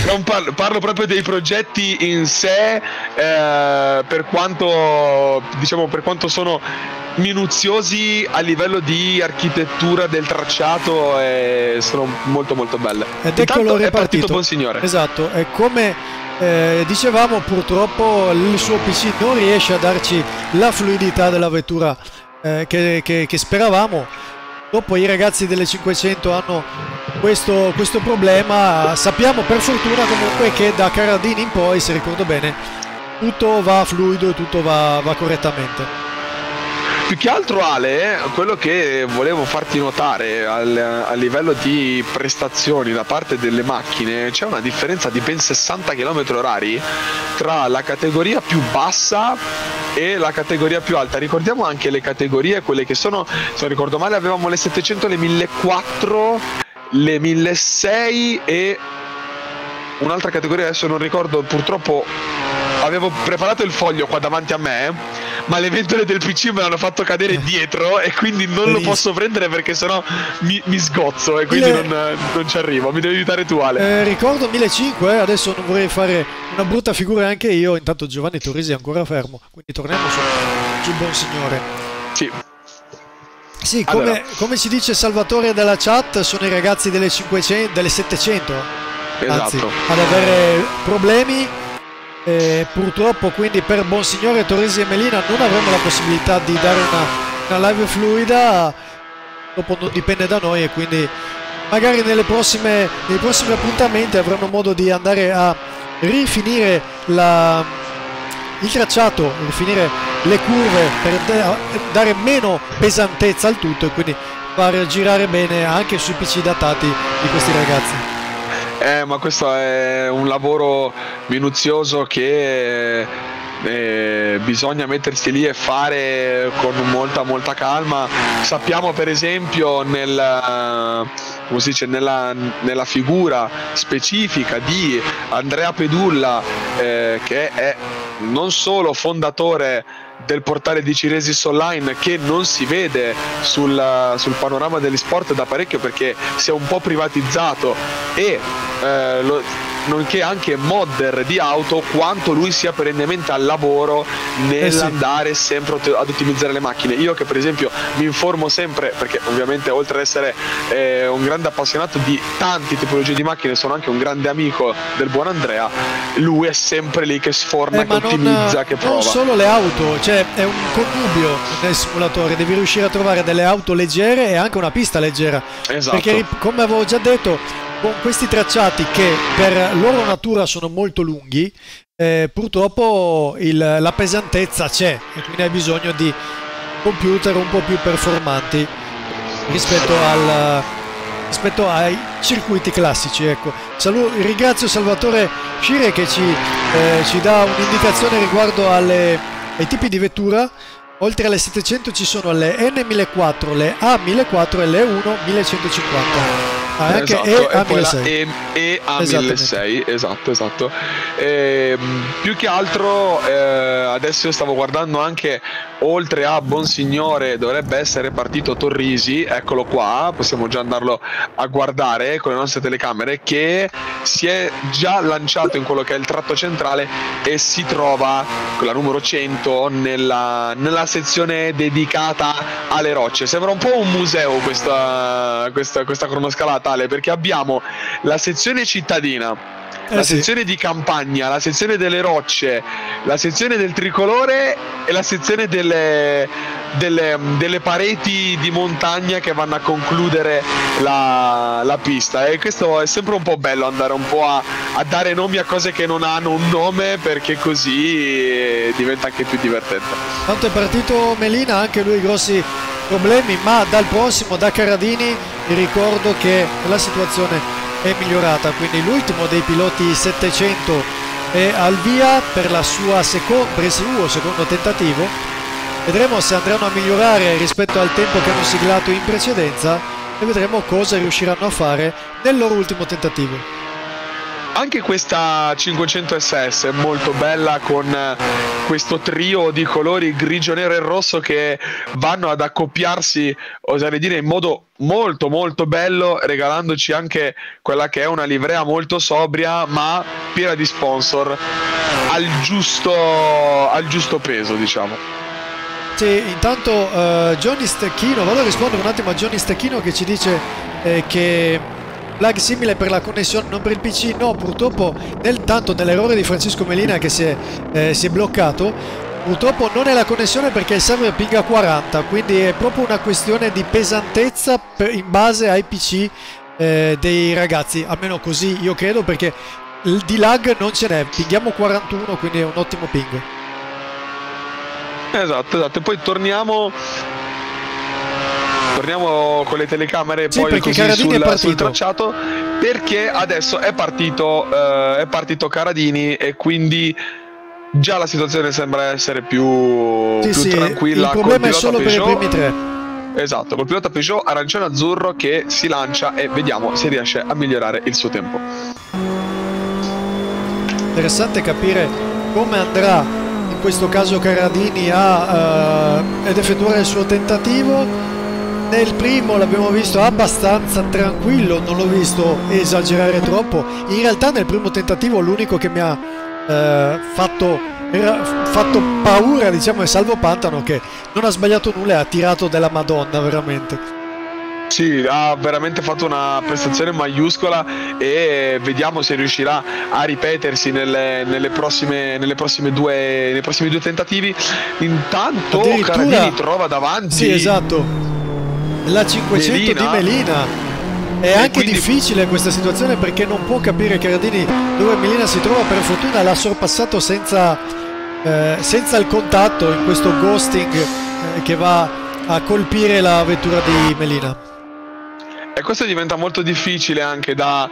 Non parlo, parlo, proprio dei progetti in sé eh, per quanto diciamo per quanto sono minuziosi a livello di architettura del tracciato e sono molto molto belle. Ed eccolo è partito buon signore. Esatto, è come eh, dicevamo purtroppo il suo PC non riesce a darci la fluidità della vettura eh, che, che, che, speravamo. Dopo i ragazzi delle 500 hanno questo, questo, problema. Sappiamo per fortuna comunque che da Caradini in poi se ricordo bene tutto va fluido e tutto va, va correttamente più che altro Ale, quello che volevo farti notare al, a livello di prestazioni da parte delle macchine, c'è una differenza di ben 60 km orari tra la categoria più bassa e la categoria più alta. Ricordiamo anche le categorie, quelle che sono, se non ricordo male, avevamo le 700, le 1400, le 1600 e un'altra categoria, adesso non ricordo, purtroppo avevo preparato il foglio qua davanti a me ma le ventole del PC me l'hanno fatto cadere eh. dietro e quindi non lo posso prendere perché sennò mi, mi sgozzo e quindi Mille... non, non, ci arrivo. Mi devi aiutare tu, Ale. Eh, ricordo 1500, eh, adesso non vorrei fare una brutta figura anche io. Intanto Giovanni Torresi è ancora fermo, quindi torniamo su, sul buon signore. Sì. Sì, come, allora. come, ci dice Salvatore dalla chat, sono i ragazzi delle, 500, delle 700 esatto. anzi, ad avere problemi e purtroppo quindi per Bonsignore, Torresi e Melina non avremo la possibilità di dare una, una live fluida, dopo non dipende da noi e quindi magari prossime, nei prossimi appuntamenti avranno modo di andare a rifinire la, il tracciato, rifinire le curve per dare meno pesantezza al tutto e quindi far girare bene anche sui PC datati di questi ragazzi. Eh, ma questo è un lavoro minuzioso che eh, bisogna mettersi lì e fare con molta molta calma. Sappiamo per esempio nel, dice, nella, nella, figura specifica di Andrea Pedulla eh, che è non solo fondatore del portale di Ciresis Online che non si vede sul, sul, panorama degli sport da parecchio perché si è un po' privatizzato e eh, lo, nonché anche modder di auto quanto lui sia perennemente al lavoro nell'andare eh sì. sempre ad ottimizzare le macchine. Io che per esempio mi informo sempre perché ovviamente oltre ad essere eh, un grande appassionato di tante tipologie di macchine sono anche un grande amico del buon Andrea lui è sempre lì che sforna, eh, che ottimizza, non, che prova. non solo le auto cioè è un connubio nel simulatore. Devi riuscire a trovare delle auto leggere e anche una pista leggera. Esatto. Perché come avevo già detto con questi tracciati che per loro natura sono molto lunghi, eh, purtroppo il, la pesantezza c'è e quindi hai bisogno di computer un po' più performanti rispetto, al, rispetto ai circuiti classici. Ecco. Salu- ringrazio Salvatore Scire che ci, eh, ci dà un'indicazione riguardo alle, ai tipi di vettura. Oltre alle 700 ci sono le N1004, le A1004 e le 1 1150. Ah, anche esatto, e, A1600. E, e A1600, esatto, esatto. E, ehm, più che altro eh, adesso stavo guardando anche oltre a Bonsignore dovrebbe essere partito Torrisi, eccolo qua, possiamo già andarlo a guardare con le nostre telecamere che si è già lanciato in quello che è il tratto centrale e si trova con la numero 100 nella, nella sezione dedicata alle rocce. Sembra un po' un museo questa, questa, questa cronoscalata totale perché abbiamo la sezione cittadina eh la sì. sezione di campagna, la sezione delle rocce, la sezione del tricolore e la sezione delle, delle, delle pareti di montagna che vanno a concludere la, la, pista. E questo è sempre un po' bello andare un po' a, a, dare nomi a cose che non hanno un nome perché così diventa anche più divertente. Tanto è partito Melina, anche lui grossi problemi, ma dal prossimo, da Caradini, vi ricordo che la situazione è migliorata, quindi l'ultimo dei piloti 700 è al via per, la sua seco- per il suo secondo tentativo. Vedremo se andranno a migliorare rispetto al tempo che hanno siglato in precedenza e vedremo cosa riusciranno a fare nel loro ultimo tentativo. Anche questa 500 SS è molto bella con eh, questo trio di colori grigio, nero e rosso che vanno ad accoppiarsi, oserei dire, in modo molto molto bello, regalandoci anche quella che è una livrea molto sobria ma piena di sponsor al giusto, al giusto peso, diciamo. Sì, intanto uh, Johnny Stecchino, vado a rispondere un attimo a Johnny Stecchino che ci dice eh, che lag simile per la connessione, non per il PC, no, purtroppo nel tanto nell'errore di Francesco Melina che si è, eh, si è bloccato, purtroppo non è la connessione perché il server pinga 40, quindi è proprio una questione di pesantezza in base ai PC eh, dei ragazzi, almeno così io credo perché di lag non ce n'è, pinghiamo 41 quindi è un ottimo ping. Esatto, esatto, e poi torniamo torniamo con le telecamere sì, poi così sul, sul, tracciato perché adesso è partito, eh, è partito Caradini e quindi già la situazione sembra essere più, sì, più sì, tranquilla. Il problema è solo Peugeot. per i primi tre. Esatto, col pilota Peugeot arancione azzurro che si lancia e vediamo se riesce a migliorare il suo tempo. Interessante capire come andrà in questo caso Caradini a uh, ed effettuare il suo tentativo nel primo l'abbiamo visto abbastanza tranquillo, non l'ho visto esagerare troppo. In realtà nel primo tentativo l'unico che mi ha eh, fatto, era, fatto paura diciamo è Salvo Pantano che non ha sbagliato nulla e ha tirato della Madonna veramente. Sì, ha veramente fatto una prestazione maiuscola e vediamo se riuscirà a ripetersi nelle, nelle, prossime, nelle prossime due, nei prossimi due tentativi. Intanto Caradini trova davanti. Sì, esatto la 500 Melina. di Melina. È anche quindi... difficile questa situazione perché non può capire Caradini dove Melina si trova, per fortuna l'ha sorpassato senza, eh, senza il contatto in questo ghosting eh, che va a colpire la vettura di Melina. E questo diventa molto difficile anche da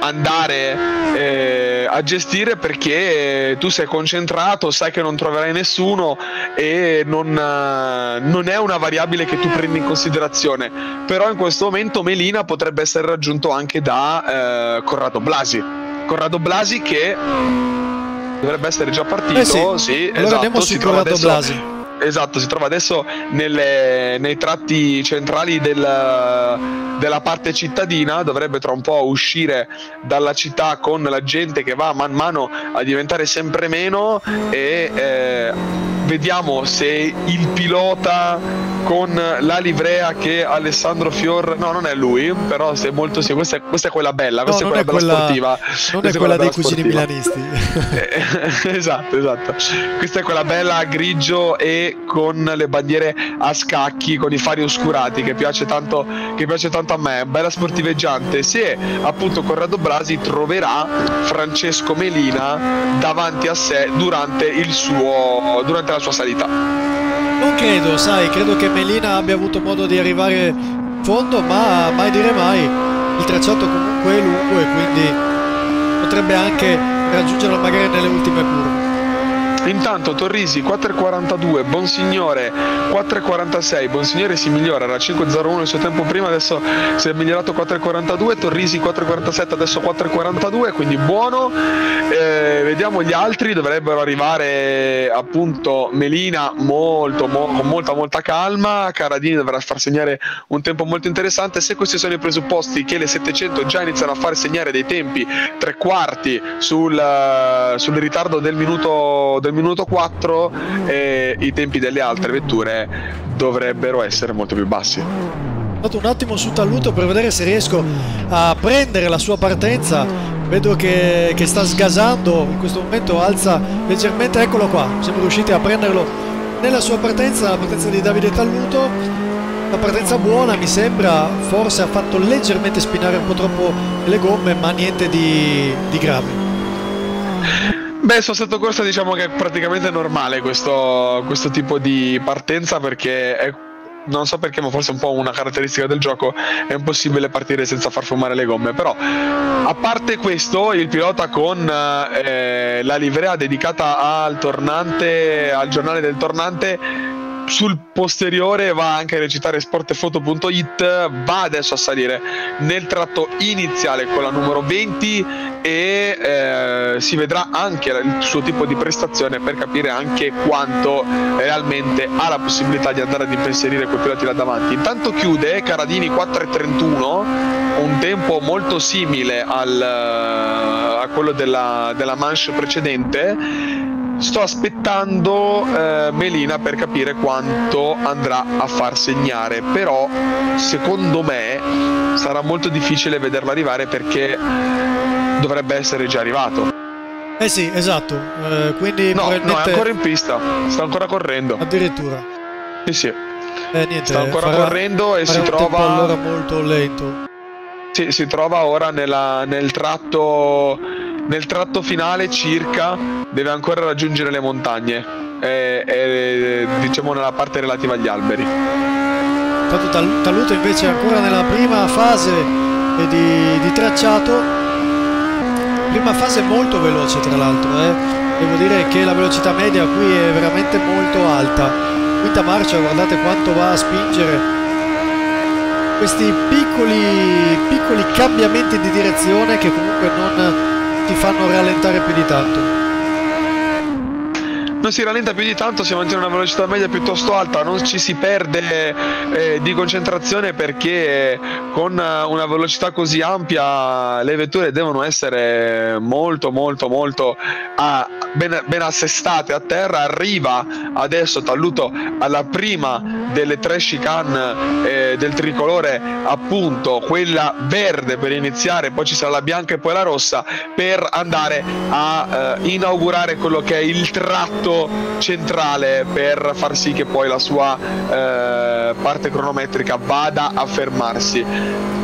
andare eh, a gestire perché tu sei concentrato, sai che non troverai nessuno e non, uh, non, è una variabile che tu prendi in considerazione. Però in questo momento Melina potrebbe essere raggiunto anche da uh, Corrado Blasi. Corrado Blasi che dovrebbe essere già partito. Eh sì. sì allora esatto, andiamo su Corrado Blasi Esatto, si trova adesso nelle, nei tratti centrali del, della parte cittadina, dovrebbe tra un po' uscire dalla città con la gente che va man mano a diventare sempre meno e eh, vediamo se il pilota con la livrea che Alessandro Fior no non è lui però è molto sì questa è, questa è quella bella questa no, è quella, quella sportiva. non è quella, dei cugini milanisti. Esatto esatto. Questa è quella bella grigio e con le bandiere a scacchi con i fari oscurati che piace tanto che piace tanto a me bella sportiveggiante se appunto Corrado Brasi troverà Francesco Melina davanti a sé durante il suo durante la sua salita. Non credo sai credo che Melina abbia avuto modo di arrivare in fondo ma mai dire mai. Il tracciato comunque è lungo e quindi potrebbe anche raggiungerlo magari nelle ultime curve Intanto Torrisi 4.42, Bonsignore 4.46, Bonsignore si migliora, era 5.01 il suo tempo prima, adesso si è migliorato 4.42, Torrisi 4.47, adesso 4.42, quindi buono. Eh, vediamo gli altri, dovrebbero arrivare appunto Melina molto, mo, con molta molta calma, Caradini dovrà far segnare un tempo molto interessante, se questi sono i presupposti che le 700 già iniziano a far segnare dei tempi tre quarti sul, sul ritardo del minuto del minuto 4 e i tempi delle altre vetture dovrebbero essere molto più bassi. Fatto un attimo su Talluto per vedere se riesco a prendere la sua partenza. Vedo che, che sta sgasando, in questo momento alza leggermente, eccolo qua, siamo riusciti a prenderlo nella sua partenza, la partenza di Davide Talluto. Una partenza buona mi sembra, forse ha fatto leggermente spinare un po' troppo le gomme, ma niente di, di grave. Beh, su assetto corsa diciamo che è praticamente normale questo, questo tipo di partenza perché è non so perché, ma forse è un po' una caratteristica del gioco, è impossibile partire senza far fumare le gomme. Però, a parte questo, il pilota con eh, la livrea dedicata al tornante, al giornale del tornante, sul posteriore va anche a recitare sportefoto.it va adesso a salire nel tratto iniziale con la numero 20 e eh, si vedrà anche il suo tipo di prestazione per capire anche quanto realmente ha la possibilità di andare ad impensierire quei piloti là davanti. Intanto chiude Caradini 4.31 un tempo molto simile al, a quello della, della manche precedente sto aspettando eh, Melina per capire quanto andrà a far segnare però secondo me sarà molto difficile vederlo arrivare perché dovrebbe essere già arrivato. Eh sì esatto. Eh, quindi no, probabilmente... no è ancora in pista. Sta ancora correndo. Addirittura. Sì sì. Eh, niente, sta ancora farà, correndo e si trova allora molto lento sì, si trova ora nella, nel tratto nel tratto finale circa deve ancora raggiungere le montagne, è, è, diciamo nella parte relativa agli alberi. Tanto Tal Taluto invece è ancora nella prima fase di, di tracciato, prima fase molto veloce tra l'altro, eh. devo dire che la velocità media qui è veramente molto alta, quinta marcia guardate quanto va a spingere questi piccoli, piccoli cambiamenti di direzione che comunque non ti fanno rallentare più di tanto non si rallenta più di tanto, si mantiene una velocità media piuttosto alta, non ci si perde eh, di concentrazione perché con una velocità così ampia le vetture devono essere molto molto molto a, ben, ben, assestate a terra. Arriva adesso Talluto alla prima delle tre chicane eh, del tricolore, appunto quella verde per iniziare, poi ci sarà la bianca e poi la rossa per andare a eh, inaugurare quello che è il tratto punto centrale per far sì che poi la sua eh, parte cronometrica vada a fermarsi.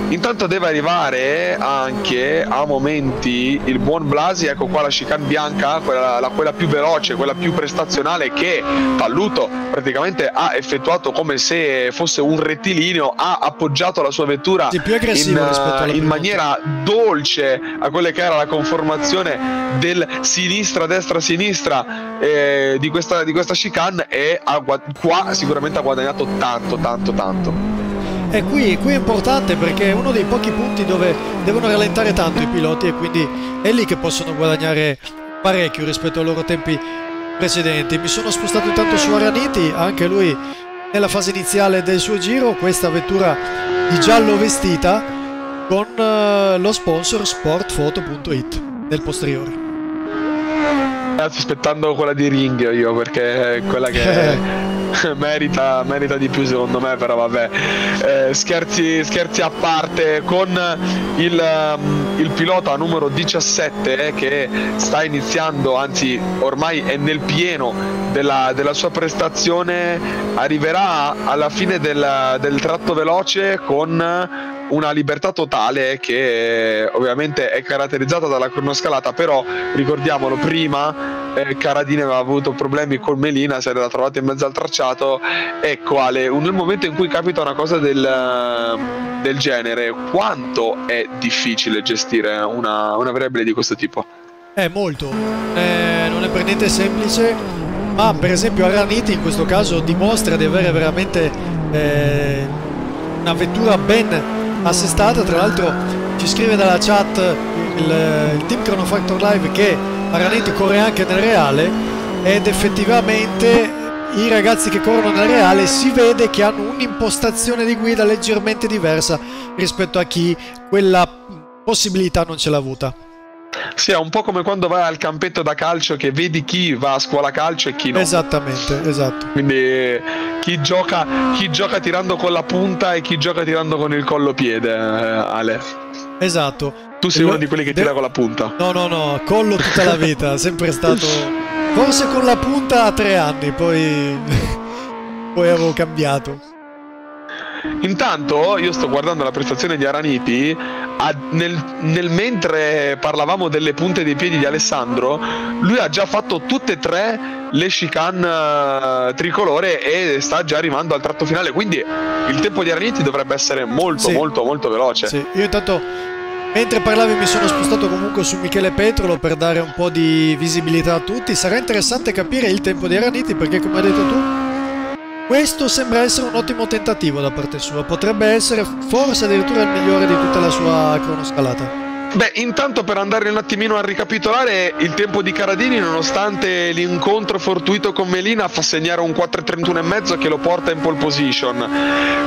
Intanto deve arrivare anche a momenti il buon Blasi, ecco qua la chicane bianca, quella, la, quella più veloce, quella più prestazionale che Talluto praticamente ha effettuato come se fosse un rettilineo, ha appoggiato la sua vettura in, in maniera dolce a quella che era la conformazione del sinistra-destra-sinistra eh, di, questa, di questa chicane e ha, qua sicuramente ha guadagnato tanto tanto tanto. E qui, qui, è importante perché è uno dei pochi punti dove devono rallentare tanto i piloti e quindi è lì che possono guadagnare parecchio rispetto ai loro tempi precedenti. Mi sono spostato intanto su Araniti, anche lui nella fase iniziale del suo giro, questa vettura di giallo vestita con uh, lo sponsor sportfoto.it nel posteriore. aspettando quella di Ring io perché è quella che merita, merita, di più secondo me, però vabbè. Eh, scherzi, scherzi, a parte, con il, um, il pilota numero 17 eh, che sta iniziando, anzi ormai è nel pieno della, della sua prestazione, arriverà alla fine del, del tratto veloce con una libertà totale che ovviamente è caratterizzata dalla cronoscalata, però ricordiamolo prima eh, Caradine aveva avuto problemi con Melina, si era trovato in mezzo al tracciato. Ecco Ale, nel momento in cui capita una cosa del, del genere, quanto è difficile gestire una, una variabile di questo tipo? È molto, eh, non è per niente semplice, ma per esempio Araniti in questo caso dimostra di avere veramente eh, una vettura ben assestata. Tra l'altro ci scrive dalla chat il, il team Chrono Factor Live che Aranetti corre anche nel reale ed effettivamente i ragazzi che corrono nel reale si vede che hanno un'impostazione di guida leggermente diversa rispetto a chi quella possibilità non ce l'ha avuta. Sì, è un po' come quando vai al campetto da calcio che vedi chi va a scuola calcio e chi no. Esattamente, esatto. Quindi chi gioca, chi gioca tirando con la punta e chi gioca tirando con il collo piede, eh, Ale. Esatto. Tu sei Lo... uno di quelli che tira De... con la punta. No, no, no, collo tutta la vita, sempre stato... Forse con la punta a tre anni, poi... poi avevo cambiato. Intanto io sto guardando la prestazione di Araniti, a, nel, nel, mentre parlavamo delle punte dei piedi di Alessandro, lui ha già fatto tutte e tre le chicane uh, tricolore e sta già arrivando al tratto finale, quindi il tempo di Araniti dovrebbe essere molto sì. molto molto veloce. Sì, io intanto Mentre parlavi mi sono spostato comunque su Michele Petrolo per dare un po' di visibilità a tutti. Sarà interessante capire il tempo di Araniti perché come hai detto tu questo sembra essere un ottimo tentativo da parte sua, potrebbe essere forse addirittura il migliore di tutta la sua cronoscalata. Beh, intanto per andare un attimino a ricapitolare, il tempo di Caradini, nonostante l'incontro fortuito con Melina, fa segnare un 4.31,5 che lo porta in pole position.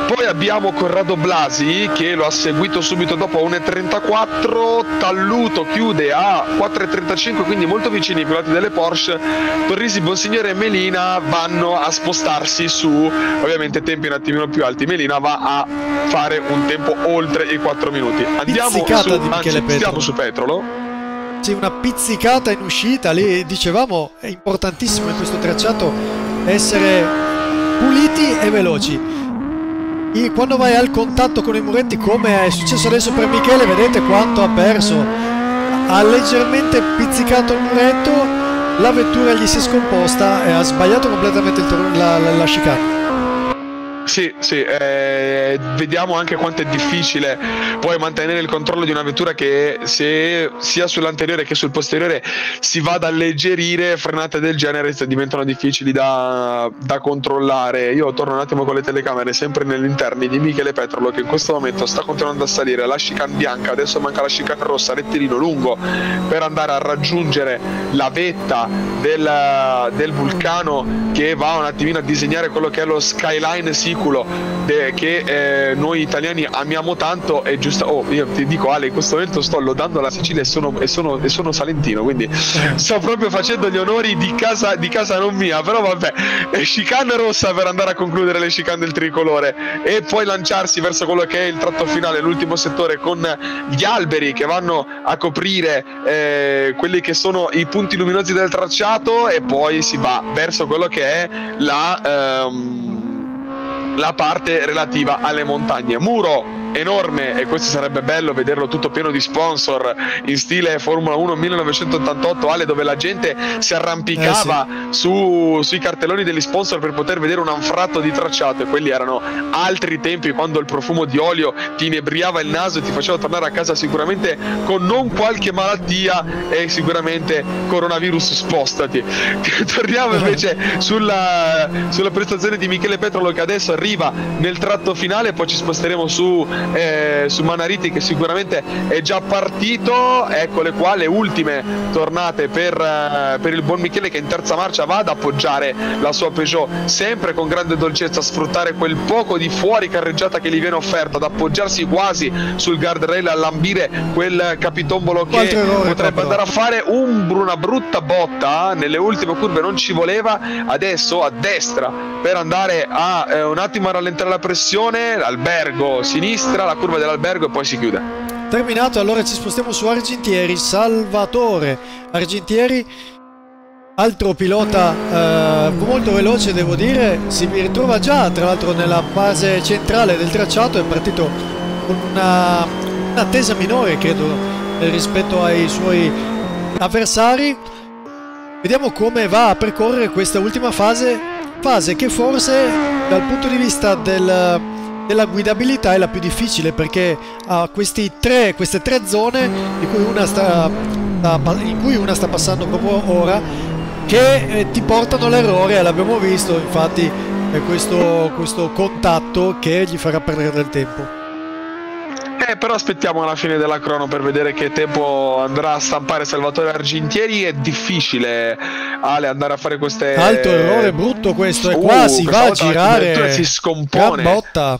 Poi abbiamo Corrado Blasi che lo ha seguito subito dopo a 1.34, Talluto chiude a 4.35, quindi molto vicini i piloti delle Porsche. Torrisi, Bonsignore e Melina vanno a spostarsi su ovviamente tempi un attimino più alti. Melina va a fare un tempo oltre i 4 minuti. Andiamo Pizzicata su, di Michele Stiamo su Petrolo. Sì, una pizzicata in uscita, lì dicevamo è importantissimo in questo tracciato essere puliti e veloci. E quando vai al contatto con i muretti come è successo adesso per Michele, vedete quanto ha perso. Ha leggermente pizzicato il muretto, la vettura gli si è scomposta e ha sbagliato completamente il, la, la, la chicane. Sì, sì, eh, vediamo anche quanto è difficile poi mantenere il controllo di una vettura che se sia sull'anteriore che sul posteriore si va ad alleggerire, frenate del genere diventano difficili da, da controllare. Io torno un attimo con le telecamere sempre nell'interno di Michele Petrolo che in questo momento sta continuando a salire la chicane bianca, adesso manca la chicane rossa, rettilineo lungo per andare a raggiungere la vetta del, del vulcano che va un attimino a disegnare quello che è lo skyline sequence veicolo de- che eh, noi italiani amiamo tanto è giusto oh io ti dico Ale in questo momento sto lodando la Sicilia e sono, e sono, e sono salentino quindi sto proprio facendo gli onori di casa, di casa non mia però vabbè chicane rossa per andare a concludere le chicane del tricolore e poi lanciarsi verso quello che è il tratto finale l'ultimo settore con gli alberi che vanno a coprire eh, quelli che sono i punti luminosi del tracciato e poi si va verso quello che è la ehm, la parte relativa alle montagne. Muro enorme e questo sarebbe bello vederlo tutto pieno di sponsor in stile Formula 1 1988 Ale dove la gente si arrampicava eh sì. su, sui cartelloni degli sponsor per poter vedere un anfratto di tracciato e quelli erano altri tempi quando il profumo di olio ti inebriava il naso e ti faceva tornare a casa sicuramente con non qualche malattia e sicuramente coronavirus spostati torniamo invece sulla, sulla prestazione di Michele Petrolo che adesso arriva nel tratto finale poi ci sposteremo su eh, su Manariti che sicuramente è già partito. Eccole qua le ultime tornate per, eh, per il buon Michele che in terza marcia va ad appoggiare la sua Peugeot sempre con grande dolcezza, sfruttare quel poco di fuori carreggiata che gli viene offerta, ad appoggiarsi quasi sul guardrail, a lambire quel capitombolo che potrebbe andare a fare un, una brutta botta nelle ultime curve, non ci voleva. Adesso a destra per andare a eh, un attimo a rallentare la pressione, l'albergo sinistra, la curva dell'albergo e poi si chiude. Terminato, allora ci spostiamo su Argentieri, Salvatore Argentieri, altro pilota eh, molto veloce devo dire, si ritrova già tra l'altro nella fase centrale del tracciato, è partito con una, un'attesa minore credo rispetto ai suoi avversari. Vediamo come va a percorrere questa ultima fase, fase che forse dal punto di vista del, della guidabilità è la più difficile perché ha tre, queste tre zone cui sta, in cui una sta passando proprio ora che eh, ti portano all'errore l'abbiamo visto infatti questo, questo contatto che gli farà perdere del tempo. Eh, però aspettiamo la fine della crono per vedere che tempo andrà a stampare Salvatore Argentieri. È difficile, Ale, andare a fare queste. Alto errore, brutto questo. E uh, qua si va a girare. Si scompone. Botta.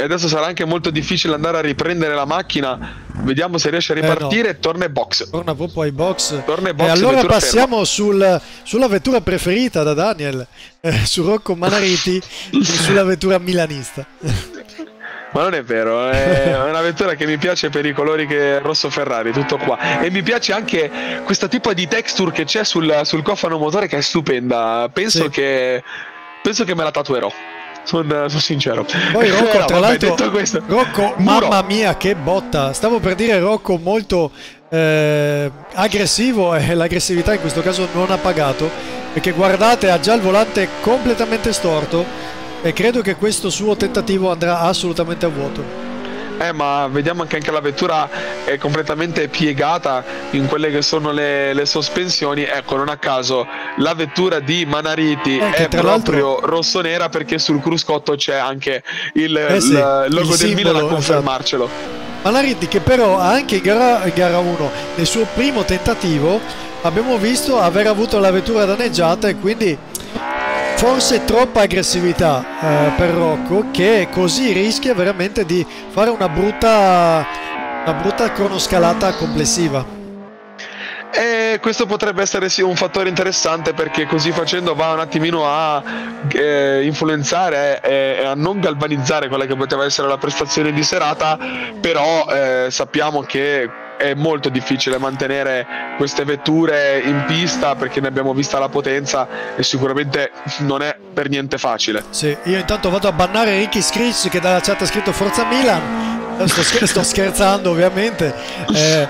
E adesso sarà anche molto difficile andare a riprendere la macchina. Vediamo se riesce a ripartire. Eh no. Torna ai box. Torna proprio ai box. Torna ai box. E allora passiamo sul, sulla vettura preferita da Daniel, eh, su Rocco Manariti, sulla vettura milanista. Ma non è vero, è una vettura che mi piace per i colori che rosso Ferrari, tutto qua. E mi piace anche questo tipo di texture che c'è sul, sul cofano motore che è stupenda. Penso, sì. che, penso che me la tatuerò. Sono, sono sincero. Poi Rocco, no, tra l'altro, questo, Rocco, Muro. mamma mia, che botta! Stavo per dire Rocco molto eh, aggressivo e l'aggressività in questo caso non ha pagato. Perché guardate, ha già il volante completamente storto e credo che questo suo tentativo andrà assolutamente a vuoto. Eh, ma vediamo anche che la vettura è completamente piegata in quelle che sono le, le sospensioni. Ecco, non a caso la vettura di Manariti eh, è proprio rosso-nera perché sul cruscotto c'è anche il, eh sì, il logo il del Milan a confermarcelo. Esatto. Manariti che però anche in gara, gara 1 nel suo primo tentativo abbiamo visto aver avuto la vettura danneggiata e quindi forse troppa aggressività eh, per Rocco che così rischia veramente di fare una brutta, una brutta cronoscalata complessiva. E questo potrebbe essere sì, un fattore interessante perché così facendo va un attimino a eh, influenzare e, a non galvanizzare quella che poteva essere la prestazione di serata, però eh, sappiamo che è molto difficile mantenere queste vetture in pista perché ne abbiamo vista la potenza e sicuramente non è per niente facile. Sì, io intanto vado a bannare Ricky Scritch che dalla chat ha scritto Forza Milan. Sto, scher- sto scherzando ovviamente, eh,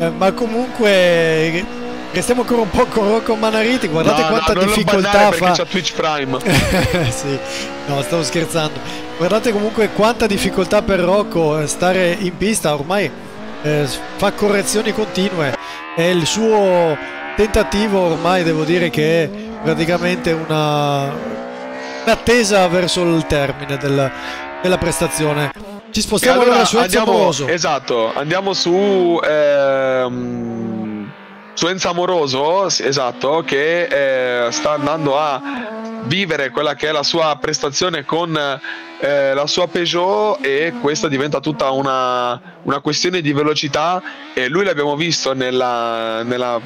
eh, ma comunque restiamo ancora un po' con Rocco Manariti. Guardate no, quanta no, difficoltà fa. C'è Twitch Prime. sì, no, stavo scherzando. Guardate comunque quanta difficoltà per Rocco stare in pista ormai eh, fa correzioni continue. E il suo tentativo ormai devo dire che è praticamente una un'attesa verso il termine del, della prestazione. Ci spostiamo allora, allora, su Enzo andiamo, Amoroso. esatto andiamo su ehm, su Enzo Amoroso esatto che eh, sta andando a vivere quella che è la sua prestazione con eh, la sua Peugeot e questa diventa tutta una, una questione di velocità e lui l'abbiamo visto nella, nella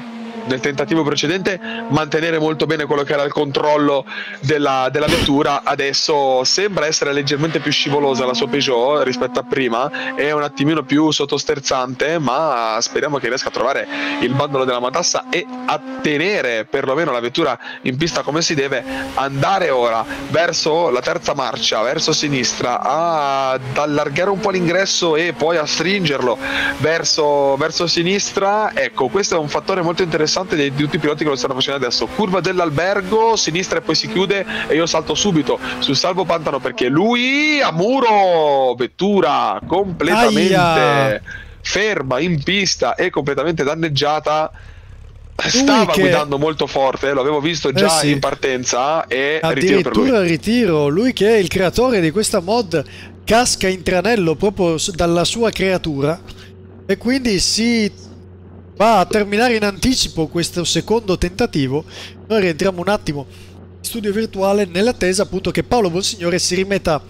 nel tentativo precedente mantenere molto bene quello che era il controllo della, della, vettura adesso sembra essere leggermente più scivolosa la sua Peugeot rispetto a prima è un attimino più sottosterzante ma speriamo che riesca a trovare il bandolo della matassa e a tenere perlomeno la vettura in pista come si deve. Andare ora verso la terza marcia verso sinistra ad allargare un po' l'ingresso e poi a stringerlo verso, verso sinistra. Ecco questo è un fattore molto interessante interessante di, tutti i piloti che lo stanno facendo adesso. Curva dell'albergo, sinistra e poi si chiude e io salto subito sul salvo pantano perché lui a muro, vettura completamente Aia. ferma in pista e completamente danneggiata stava che... guidando molto forte, lo avevo visto già eh sì. in partenza e ritiro per lui. ritiro, lui che è il creatore di questa mod casca in tranello proprio dalla sua creatura e quindi si va a terminare in anticipo questo secondo tentativo. Noi rientriamo un attimo in studio virtuale nell'attesa appunto che Paolo Bonsignore si rimetta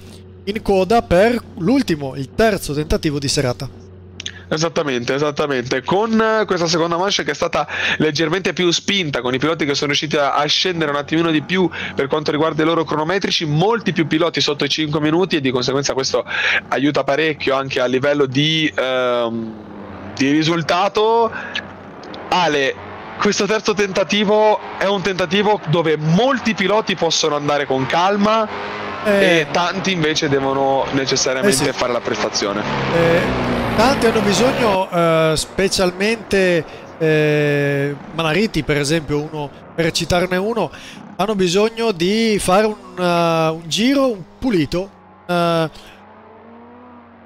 in coda per l'ultimo, il terzo tentativo di serata. Esattamente, esattamente. Con questa seconda manche che è stata leggermente più spinta, con i piloti che sono riusciti a, scendere un attimino di più per quanto riguarda i loro cronometrici, molti più piloti sotto i 5 minuti e di conseguenza questo aiuta parecchio anche a livello di, ehm, di risultato. Ale, questo terzo tentativo è un tentativo dove molti piloti possono andare con calma eh, e tanti invece devono necessariamente eh sì. fare la prestazione. Eh, Tanti hanno bisogno, eh, specialmente eh, Manariti per esempio, uno, per citarne uno, hanno bisogno di fare un, uh, un giro pulito, uh,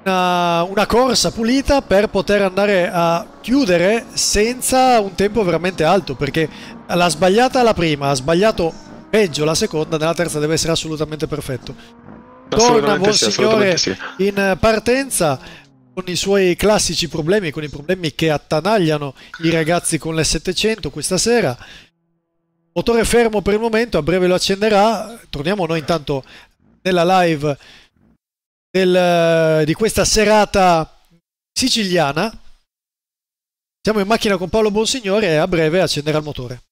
una, una, corsa pulita per poter andare a chiudere senza un tempo veramente alto, perché l'ha sbagliata la prima, ha sbagliato peggio la seconda, nella terza deve essere assolutamente perfetto. Torna buon sì, signore sì. in partenza con i suoi classici problemi, con i problemi che attanagliano i ragazzi con l'S700 questa sera. Motore fermo per il momento, a breve lo accenderà. Torniamo noi intanto nella live del, di questa serata siciliana. Siamo in macchina con Paolo Bonsignore e a breve accenderà il motore.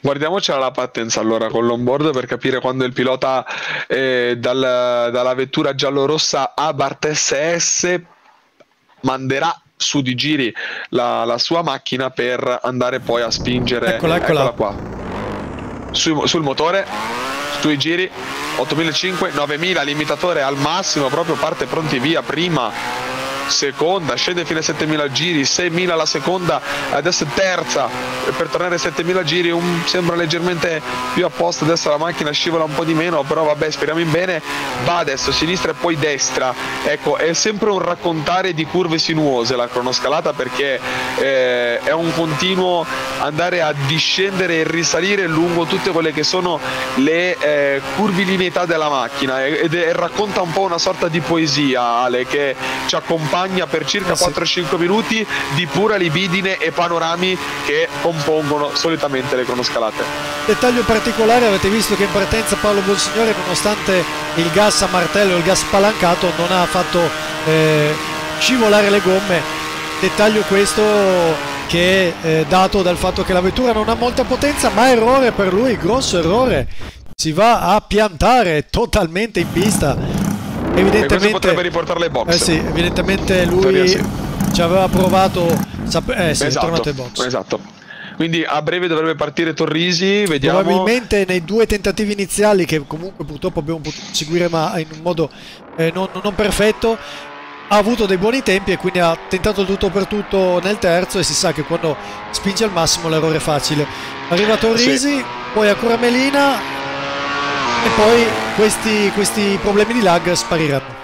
Guardiamocela la pattenza allora con l'onboard per capire quando il pilota eh, dal, dalla vettura giallo-rossa a Bartes S manderà su di giri la, la, sua macchina per andare poi a spingere eccola, eccola. eccola qua su, sul motore sui giri 8500 9000 limitatore al massimo proprio parte pronti via prima seconda, scende fino a 7000 giri, 6000 la seconda, adesso terza. Per tornare a 7000 giri, un, sembra leggermente più a posto, adesso la macchina scivola un po' di meno, però vabbè speriamo in bene, va adesso sinistra e poi destra, ecco è sempre un raccontare di curve sinuose la cronoscalata perché eh, è un continuo andare a discendere e risalire lungo tutte quelle che sono le eh, curvilineità della macchina. Ed è, racconta un po' una sorta di poesia Ale che ci accompagna accompagna per circa eh sì. 4-5 minuti di pura libidine e panorami che compongono solitamente le cronoscalate. Dettaglio particolare, avete visto che in partenza Paolo Bonsignore nonostante il gas a martello e il gas spalancato non ha fatto eh, scivolare le gomme. Dettaglio questo che è eh, dato dal fatto che la vettura non ha molta potenza, ma errore per lui, grosso errore. Si va a piantare totalmente in pista evidentemente potrebbe riportarle ai box. Eh sì, evidentemente lui sì. ci aveva provato, eh sì, esatto, è tornato ai box. Esatto. Quindi a breve dovrebbe partire Torrisi, vediamo. Probabilmente nei due tentativi iniziali, che comunque purtroppo abbiamo potuto seguire ma in un modo eh, non, non, perfetto, ha avuto dei buoni tempi e quindi ha tentato tutto per tutto nel terzo e si sa che quando spinge al massimo l'errore è facile. Arriva Torrisi, sì. poi ancora Melina, e poi questi, questi problemi di lag spariranno.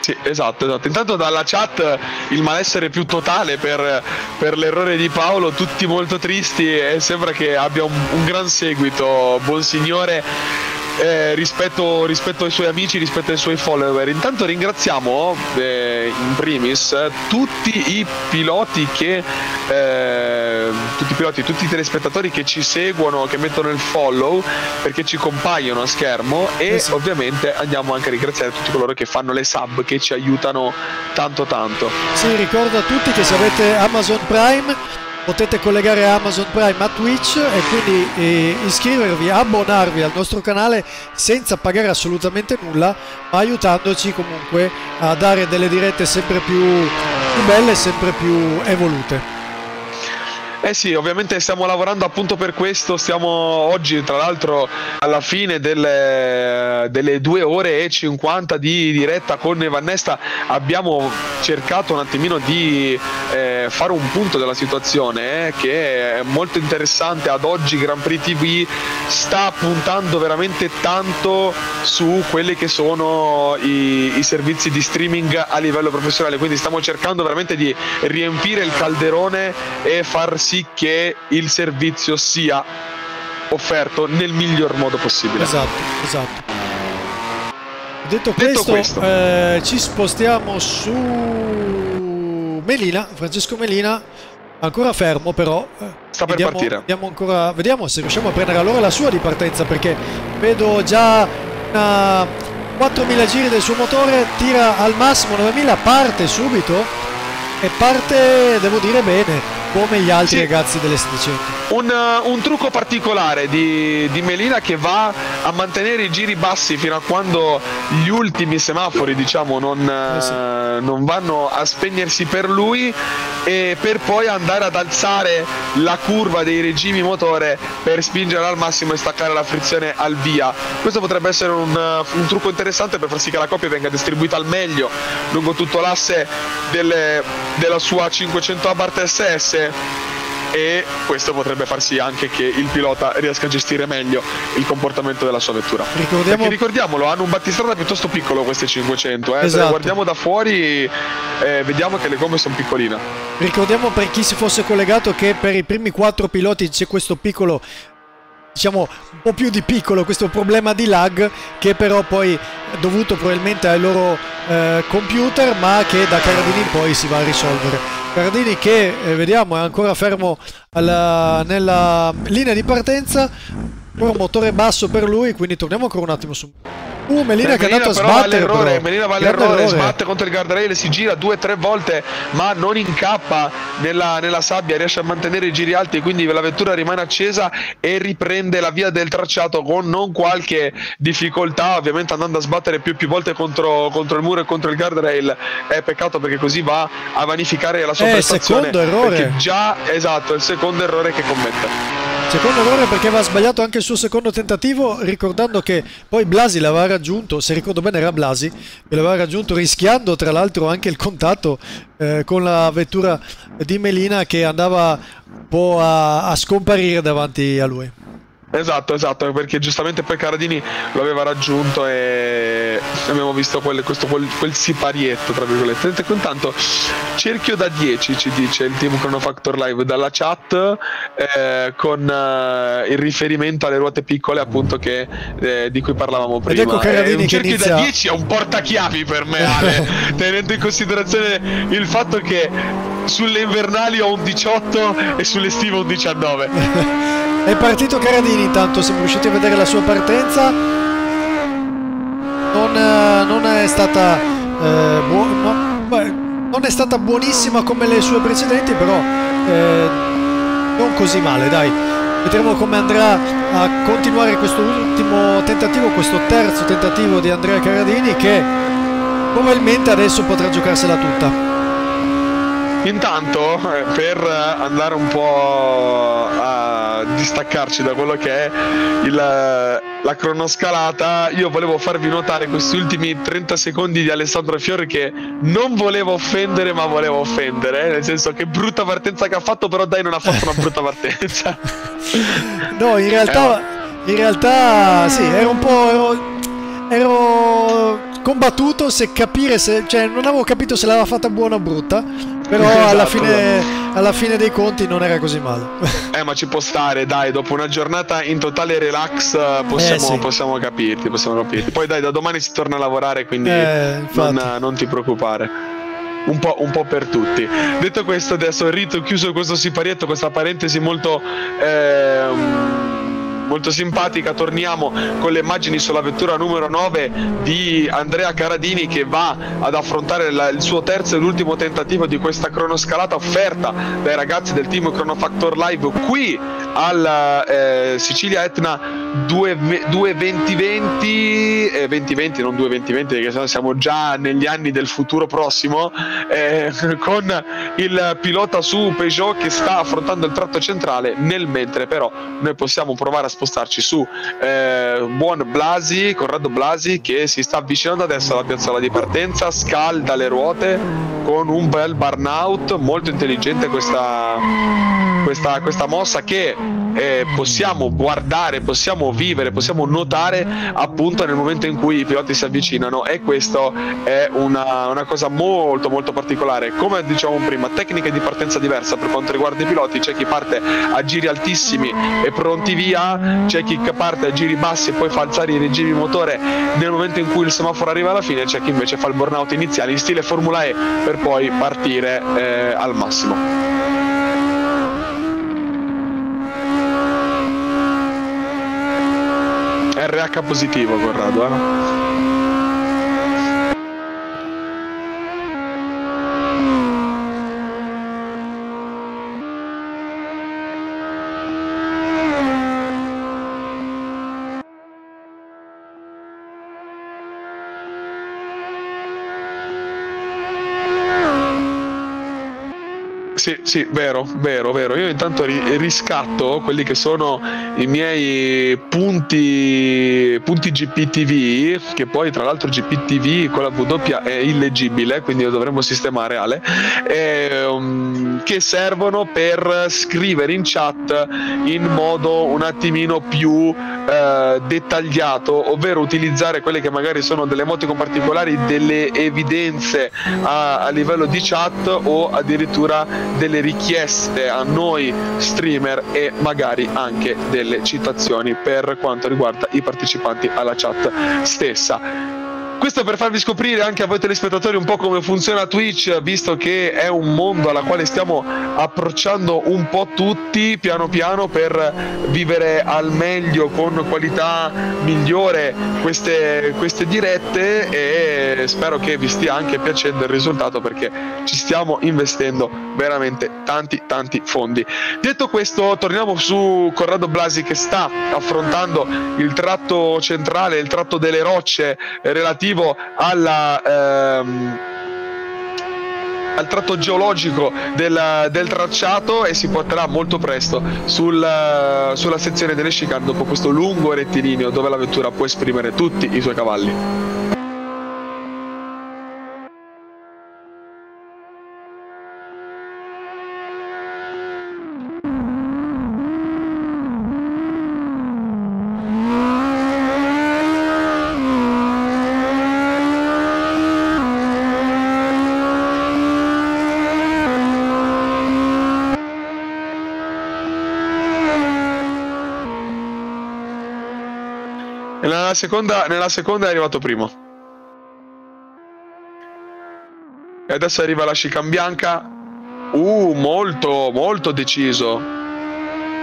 Sì, esatto, esatto. Intanto dalla chat il malessere più totale per, per l'errore di Paolo, tutti molto tristi e sembra che abbia un, un gran seguito, buon signore eh, rispetto, rispetto, ai suoi amici, rispetto ai suoi follower. Intanto ringraziamo eh, in primis tutti i piloti che eh, tutti i piloti, tutti i telespettatori che ci seguono, che mettono il follow perché ci compaiono a schermo e sì. ovviamente andiamo anche a ringraziare tutti coloro che fanno le sub che ci aiutano tanto tanto. Sì, ricordo a tutti che se avete Amazon Prime potete collegare Amazon Prime a Twitch e quindi eh, iscrivervi, abbonarvi al nostro canale senza pagare assolutamente nulla, ma aiutandoci comunque a dare delle dirette sempre più, più belle sempre più evolute. Eh sì, ovviamente stiamo lavorando appunto per questo, stiamo oggi tra l'altro alla fine delle, delle 2 ore e 50 di diretta con Evannesta abbiamo cercato un attimino di eh, fare un punto della situazione eh, che è molto interessante. Ad oggi Grand Prix TV sta puntando veramente tanto su quelli che sono i, i servizi di streaming a livello professionale, quindi stiamo cercando veramente di riempire il calderone e far sì che il servizio sia offerto nel miglior modo possibile. Esatto, esatto. Detto, Detto questo, questo. Eh, ci spostiamo su Melina, Francesco Melina, ancora fermo però. Eh, Sta per vediamo, partire. Vediamo, ancora, vediamo se riusciamo a prendere allora la sua di partenza perché vedo già una 4.000 giri del suo motore, tira al massimo 9.000, parte subito e parte, devo dire, bene come gli altri sì. ragazzi delle 700. Un, uh, un trucco particolare di, di, Melina che va a mantenere i giri bassi fino a quando gli ultimi semafori diciamo non, eh sì. uh, non vanno a spegnersi per lui e per poi andare ad alzare la curva dei regimi motore per spingere al massimo e staccare la frizione al via. Questo potrebbe essere un, uh, un trucco interessante per far sì che la coppia venga distribuita al meglio lungo tutto l'asse delle, della sua 500 Abarth SS e questo potrebbe far sì anche che il pilota riesca a gestire meglio il comportamento della sua vettura. Ricordiamo... Perché ricordiamolo, hanno un battistrada piuttosto piccolo queste 500, eh? esatto. se le guardiamo da fuori eh, vediamo che le gomme sono piccoline. Ricordiamo per chi si fosse collegato che per i primi quattro piloti c'è questo piccolo diciamo un po' più di piccolo questo problema di lag che però poi è dovuto probabilmente ai loro eh, computer ma che da Carabini in poi si va a risolvere Cardini che eh, vediamo è ancora fermo alla, nella linea di partenza. Un motore basso per lui quindi torniamo ancora un attimo su Uh, Melina che è andato a sbattere va Melina va all'errore, sbatte contro il guardrail, si gira due o tre volte ma non incappa nella, nella, sabbia, riesce a mantenere i giri alti quindi la vettura rimane accesa e riprende la via del tracciato con non qualche difficoltà, ovviamente andando a sbattere più e più volte contro, contro, il muro e contro il guardrail. È peccato perché così va a vanificare la sua eh, prestazione. Secondo errore. Già, esatto, il secondo errore che commette. Secondo errore perché aveva sbagliato anche il suo secondo tentativo, ricordando che poi Blasi l'aveva raggiunto, se ricordo bene era Blasi, che l'aveva raggiunto rischiando tra l'altro anche il contatto eh, con la vettura di Melina che andava un po' a, a scomparire davanti a lui. Esatto, esatto, perché giustamente poi Caradini lo aveva raggiunto e abbiamo visto quel, questo, quel, quel siparietto, tra virgolette. Intanto, cerchio da 10 ci dice il team Chronofactor Live dalla chat eh, con eh, il riferimento alle ruote piccole appunto che, eh, di cui parlavamo prima. Ed ecco Caradini un cerchio inizia... da 10 è un portachiavi per me, Ale, tenendo in considerazione il fatto che sulle invernali ho un 18 e sulle estive un 19. È partito Caradini intanto, siamo riusciti a vedere la sua partenza. Non, eh, non è stata eh, buona. No, non è stata buonissima come le sue precedenti, però eh, non così male, dai. Vedremo come andrà a continuare questo ultimo tentativo, questo terzo tentativo di Andrea Caradini che probabilmente adesso potrà giocarsela tutta. Intanto, eh, per andare un po' a distaccarci da quello che è il, la cronoscalata, io volevo farvi notare questi ultimi 30 secondi di Alessandro Fiori che non volevo offendere, ma volevo offendere. Nel senso che brutta partenza che ha fatto, però dai, non ha fatto una brutta partenza. no, in realtà, eh, in realtà sì, ero un po'. ero, ero combattuto se capire se. cioè, non avevo capito se l'aveva fatta buona o brutta però esatto. alla, fine, alla, fine, dei conti non era così male. Eh, ma ci può stare, dai, dopo una giornata in totale relax eh, possiamo, eh, sì. possiamo capirti, possiamo capirti. Poi dai, da domani si torna a lavorare, quindi eh, non, non, ti preoccupare. Un po', un po', per tutti. Detto questo, adesso Rito chiuso questo siparietto, questa parentesi molto... Eh, molto simpatica. Torniamo con le immagini sulla vettura numero 9 di Andrea Caradini che va ad affrontare la, il suo terzo e l'ultimo tentativo di questa cronoscalata offerta dai ragazzi del team Chronofactor Live qui al eh, Sicilia Etna 2020 eh, 2020 non 2020 perché siamo già negli anni del futuro prossimo eh, con il pilota su Peugeot che sta affrontando il tratto centrale nel mentre però noi possiamo provare a spostarci su eh, buon Blasi, Corrado Blasi che si sta avvicinando adesso alla piazzola di partenza, scalda le ruote con un bel burnout, molto intelligente questa, questa, questa mossa che eh, possiamo guardare, possiamo vivere, possiamo notare appunto nel momento in cui i piloti si avvicinano e questo è una, una cosa molto molto particolare. Come dicevamo prima, tecniche di partenza diversa per quanto riguarda i piloti, c'è chi parte a giri altissimi e pronti via, c'è chi parte a giri bassi e poi fa alzare i regimi motore nel momento in cui il semaforo arriva alla fine, c'è chi invece fa il burnout iniziale in stile Formula E per poi partire eh, al massimo. RH positivo Corrado eh? Sì, vero, vero, vero. Io intanto ri- riscatto quelli che sono i miei punti, punti GPTV, che poi tra l'altro GPTV con la W è illeggibile, quindi lo dovremmo sistemare Ale, e, um, che servono per scrivere in chat in modo un attimino più eh, dettagliato, ovvero utilizzare quelle che magari sono delle emoticon particolari, delle evidenze a, a livello di chat o addirittura delle richieste a noi streamer e magari anche delle citazioni per quanto riguarda i partecipanti alla chat stessa. Questo per farvi scoprire anche a voi telespettatori un po' come funziona Twitch, visto che è un mondo alla quale stiamo approcciando un po' tutti piano piano per vivere al meglio con qualità migliore queste, queste dirette e spero che vi stia anche piacendo il risultato perché ci stiamo investendo veramente tanti tanti fondi. Detto questo, torniamo su Corrado Blasi che sta affrontando il tratto centrale, il tratto delle rocce relativo relativo alla, ehm, al tratto geologico del, del, tracciato e si porterà molto presto sul, sulla sezione delle chicane dopo questo lungo rettilineo dove la vettura può esprimere tutti i suoi cavalli. Nella seconda, nella seconda è arrivato primo. E adesso arriva la chicane bianca. Uh, molto, molto deciso.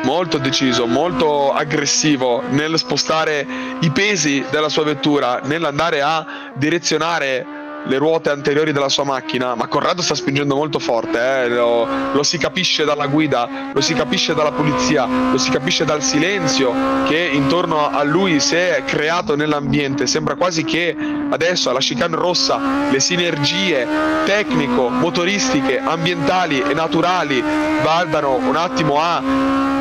Molto deciso, molto aggressivo nel spostare i pesi della sua vettura, nell'andare a direzionare le ruote anteriori della sua macchina, ma Corrado sta spingendo molto forte, eh? lo, lo, si capisce dalla guida, lo si capisce dalla pulizia, lo si capisce dal silenzio che intorno a lui si è creato nell'ambiente. Sembra quasi che adesso alla chicane rossa le sinergie tecnico, motoristiche, ambientali e naturali vadano un attimo a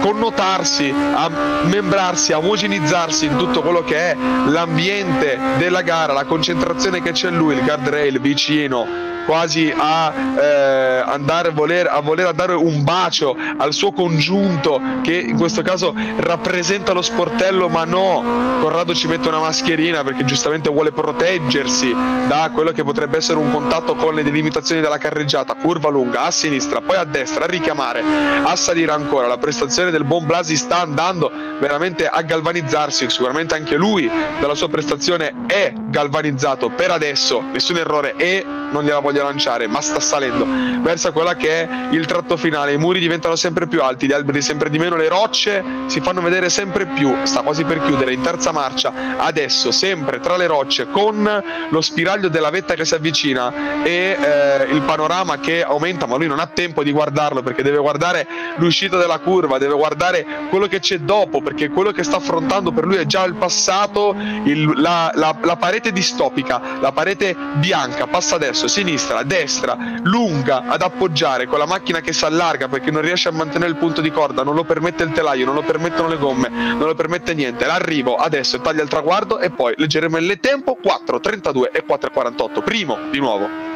connotarsi, a membrarsi, a omogenizzarsi in tutto quello che è l'ambiente della gara, la concentrazione che c'è in lui, il guardrail vicino quasi a eh, andare a voler, a voler dare un bacio al suo congiunto che in questo caso rappresenta lo sportello ma no. Corrado ci mette una mascherina perché giustamente vuole proteggersi da quello che potrebbe essere un contatto con le delimitazioni della carreggiata. Curva lunga a sinistra poi a destra a richiamare a salire ancora. La prestazione del buon Blasi sta andando veramente a galvanizzarsi. Sicuramente anche lui dalla sua prestazione è galvanizzato per adesso. Nessun errore e non gliela voglio lanciare, ma sta salendo verso quella che è il tratto finale. I muri diventano sempre più alti, gli alberi sempre di meno, le rocce si fanno vedere sempre più. Sta quasi per chiudere in terza marcia. Adesso, sempre tra le rocce, con lo spiraglio della vetta che si avvicina e eh, il panorama che aumenta, ma lui non ha tempo di guardarlo perché deve guardare l'uscita della curva, deve guardare quello che c'è dopo, perché quello che sta affrontando per lui è già il passato, il, la, la, la parete distopica, la parete bianca, passa adesso, sinistra sinistra, destra, lunga ad appoggiare con la macchina che si allarga perché non riesce a mantenere il punto di corda, non lo permette il telaio, non lo permettono le gomme, non lo permette niente. L'arrivo adesso taglia il traguardo e poi leggeremo il tempo 4.32 e 4.48. Primo di nuovo.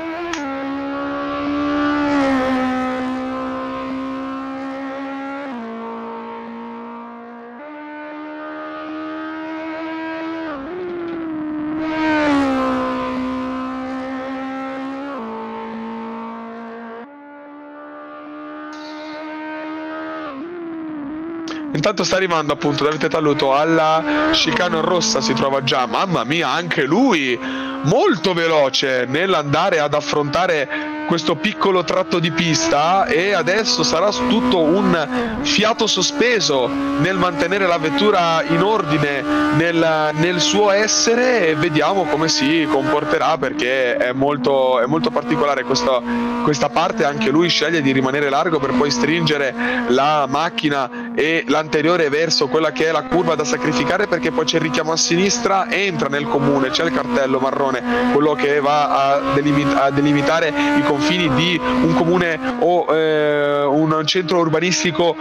Intanto sta arrivando appunto Davide Talluto alla chicane rossa, si trova già, mamma mia, anche lui molto veloce nell'andare ad affrontare questo piccolo tratto di pista e adesso sarà tutto un fiato sospeso nel mantenere la vettura in ordine nel, nel suo essere e vediamo come si comporterà perché è molto, è molto particolare questa, questa parte. Anche lui sceglie di rimanere largo per poi stringere la macchina e l'anteriore verso quella che è la curva da sacrificare perché poi c'è il richiamo a sinistra entra nel comune c'è il cartello marrone quello che va a, delimit- a delimitare i confini confini di un comune o eh, un centro urbanistico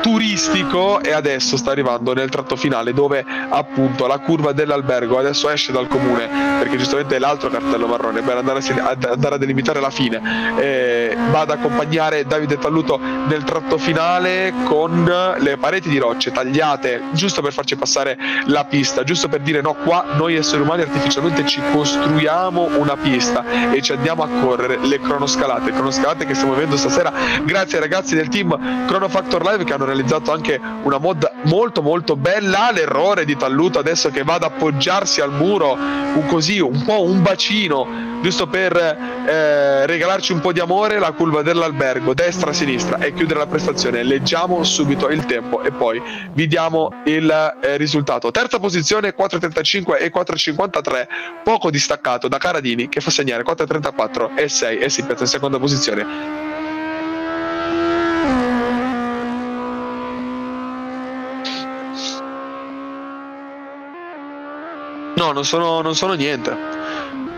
turistico e adesso sta arrivando nel tratto finale dove appunto la curva dell'albergo adesso esce dal comune perché giustamente è l'altro cartello marrone per andare a, andare a delimitare la fine. Eh, va ad accompagnare Davide Talluto nel tratto finale con le pareti di rocce tagliate giusto per farci passare la pista giusto per dire no qua noi esseri umani artificialmente ci costruiamo una pista e ci andiamo a correre le cronoscalate. Cronoscalate che stiamo vivendo stasera grazie ai ragazzi del team Chrono Factor Live che hanno realizzato anche una mod molto molto bella. L'errore di Talluto adesso che va ad appoggiarsi al muro un così un po' un bacino giusto per eh, regalarci un po' di amore la curva dell'albergo destra sinistra e chiudere la prestazione. Leggiamo subito il tempo e poi vi diamo il eh, risultato. Terza posizione 4.35 e 4.53 poco distaccato da Caradini che fa segnare 4.34 e 6 e si piazza in seconda posizione No, non sono, non sono niente.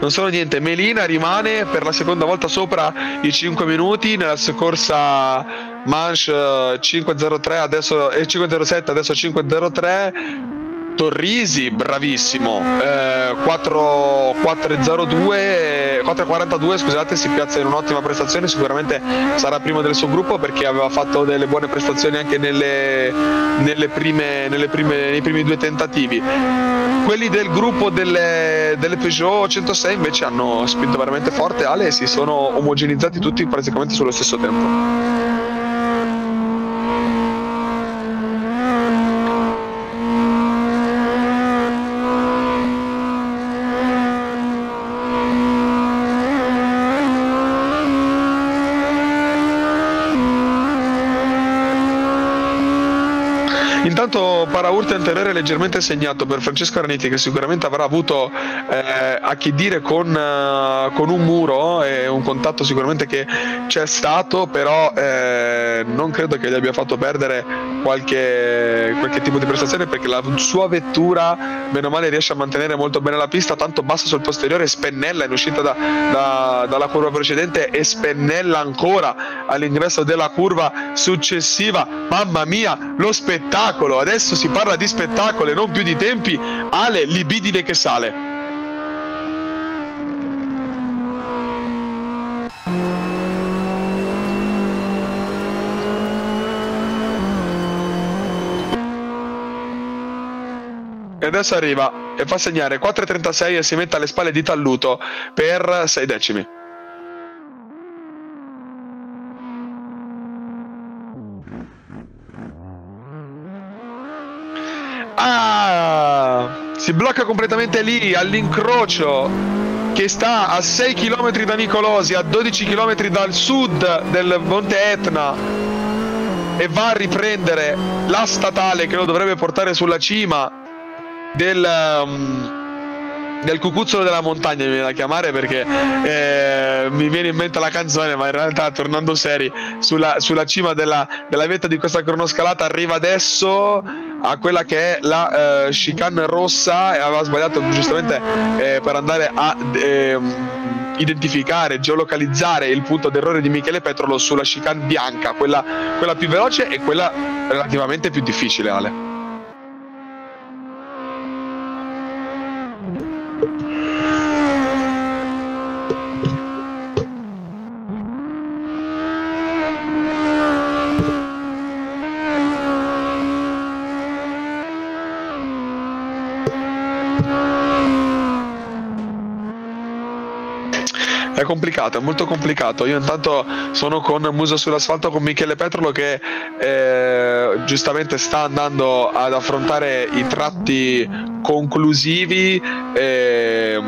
Non sono niente. Melina rimane per la seconda volta sopra i 5 minuti nella scorsa manche 5.03 adesso e 5.07 adesso 5.03 Torrisi, bravissimo. Eh, 4, 4.02, 4.42, scusate, si piazza in un'ottima prestazione. Sicuramente sarà primo del suo gruppo perché aveva fatto delle buone prestazioni anche nelle, nelle prime, nelle prime, nei primi due tentativi. Quelli del gruppo delle, delle Peugeot 106 invece hanno spinto veramente forte Ale e si sono omogenizzati tutti praticamente sullo stesso tempo. Intanto anteriore leggermente segnato per Francesco Araniti che sicuramente avrà avuto eh, a che dire con, uh, con, un muro e un contatto sicuramente che c'è stato, però eh, non credo che gli abbia fatto perdere qualche, qualche tipo di prestazione perché la sua vettura meno male riesce a mantenere molto bene la pista, tanto bassa sul posteriore, spennella in uscita da, da, dalla curva precedente e spennella ancora all'ingresso della curva successiva. Mamma mia, lo spettacolo, adesso si parla di spettacolo e non più di tempi, Ale libidine che sale. E adesso arriva e fa segnare 4.36 e si mette alle spalle di Talluto per 6 decimi. Ah, si blocca completamente lì all'incrocio che sta a 6 km da Nicolosi, a 12 km dal sud del Monte Etna e va a riprendere la statale che lo dovrebbe portare sulla cima del, um, del cucuzzolo della montagna mi viene da chiamare perché eh, mi viene in mente la canzone ma in realtà tornando seri sulla, sulla cima della, della, vetta di questa cronoscalata arriva adesso a quella che è la eh, chicane rossa e aveva sbagliato giustamente eh, per andare a ehm, identificare, geolocalizzare il punto d'errore di Michele Petrolo sulla chicane bianca, quella, quella più veloce e quella relativamente più difficile Ale. È complicato, è molto complicato. Io intanto sono con Muso sull'asfalto con Michele Petrolo che eh, giustamente sta andando ad affrontare i tratti conclusivi. Eh,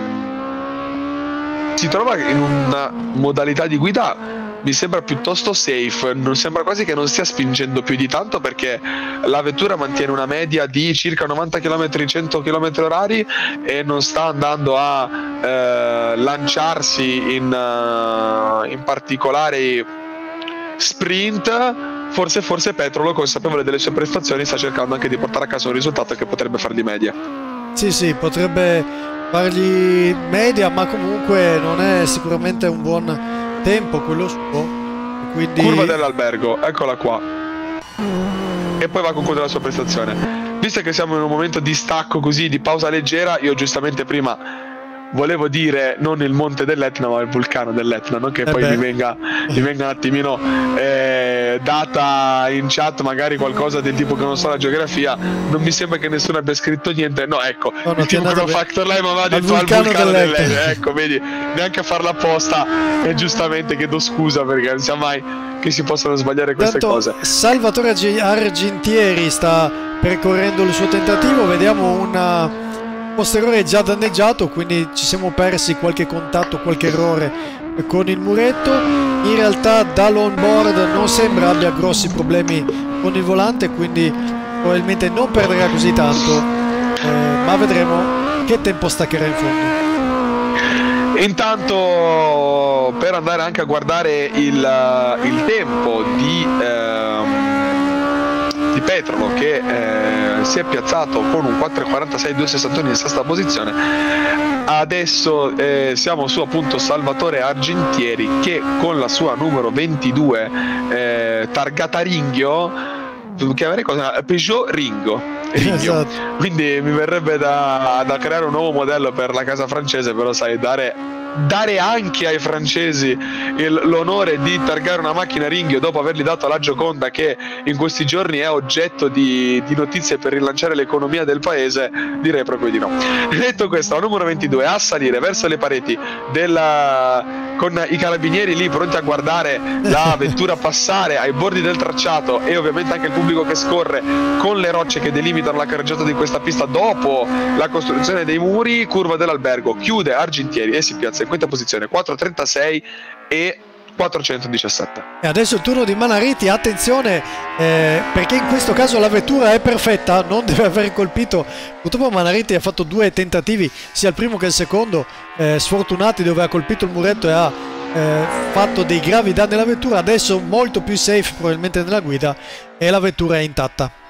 si trova in una modalità di guida mi sembra piuttosto safe, non sembra quasi che non stia spingendo più di tanto perché la vettura mantiene una media di circa 90 km in 100 km orari e non sta andando a eh, lanciarsi in, uh, in particolari sprint. Forse forse Petrolo consapevole delle sue prestazioni sta cercando anche di portare a casa un risultato che potrebbe fargli media. Sì sì potrebbe fargli media ma comunque non è sicuramente un buon tempo quello suo. Quindi... Curva dell'albergo, eccola qua. E poi va a concludere la sua prestazione. Visto che siamo in un momento di stacco così, di pausa leggera, io giustamente prima volevo dire non il monte dell'Etna ma il vulcano dell'Etna non che eh poi mi venga, mi venga, un attimino eh, data in chat magari qualcosa del tipo che non so la geografia. Non mi sembra che nessuno abbia scritto niente. No ecco no, il Team Factor Live aveva detto al vulcano, vulcano dell'Etna. dell'Etna. Ecco vedi neanche a farla apposta e giustamente chiedo scusa perché non sia mai che si possano sbagliare queste Tanto cose. Salvatore Argentieri sta percorrendo il suo tentativo. Vediamo una posteriore è già danneggiato quindi ci siamo persi qualche contatto qualche errore con il muretto. In realtà dall'onboard non sembra abbia grossi problemi con il volante quindi probabilmente non perderà così tanto eh, ma vedremo che tempo staccherà in fondo. Intanto per andare anche a guardare il, il tempo di ehm, di Petrolo che eh, si è piazzato con un 4.46 2.61 in sesta posizione adesso eh, siamo su appunto Salvatore Argentieri che con la sua numero 22 eh, targata Ringhio chiamare cosa? Peugeot Ringo, Ringo. Esatto. quindi mi verrebbe da, da creare un nuovo modello per la casa francese però sai dare dare anche ai francesi il, l'onore di targare una macchina Ringhio dopo avergli dato la Gioconda che in questi giorni è oggetto di, di notizie per rilanciare l'economia del paese, direi proprio di no. Detto questo, al numero 22 a salire verso le pareti della, con i carabinieri lì pronti a guardare la vettura passare ai bordi del tracciato e ovviamente anche il pubblico che scorre con le rocce che delimitano la carreggiata di questa pista dopo la costruzione dei muri, curva dell'albergo, chiude Argentieri e si piazza in quinta posizione 436 e 417. E adesso il turno di Manariti, attenzione eh, perché in questo caso la vettura è perfetta, non deve aver colpito. Purtroppo Manariti ha fatto due tentativi, sia il primo che il secondo, eh, sfortunati dove ha colpito il muretto e ha eh, fatto dei gravi danni alla vettura, adesso molto più safe probabilmente nella guida e la vettura è intatta.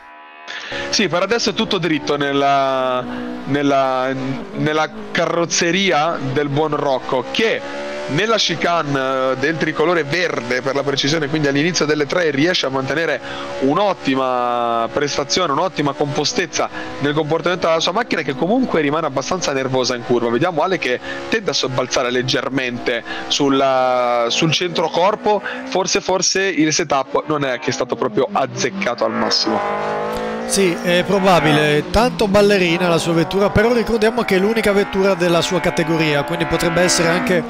Sì, per adesso è tutto dritto nella, nella, nella carrozzeria del buon Rocco che nella chicane eh, del tricolore verde per la precisione quindi all'inizio delle tre riesce a mantenere un'ottima prestazione un'ottima compostezza nel comportamento della sua macchina che comunque rimane abbastanza nervosa in curva. Vediamo Ale che tende a sobbalzare leggermente sulla, sul centro corpo forse forse il setup non è che è stato proprio azzeccato al massimo sì, è probabile. Tanto ballerina la sua vettura, però ricordiamo che è l'unica vettura della sua categoria, quindi potrebbe essere anche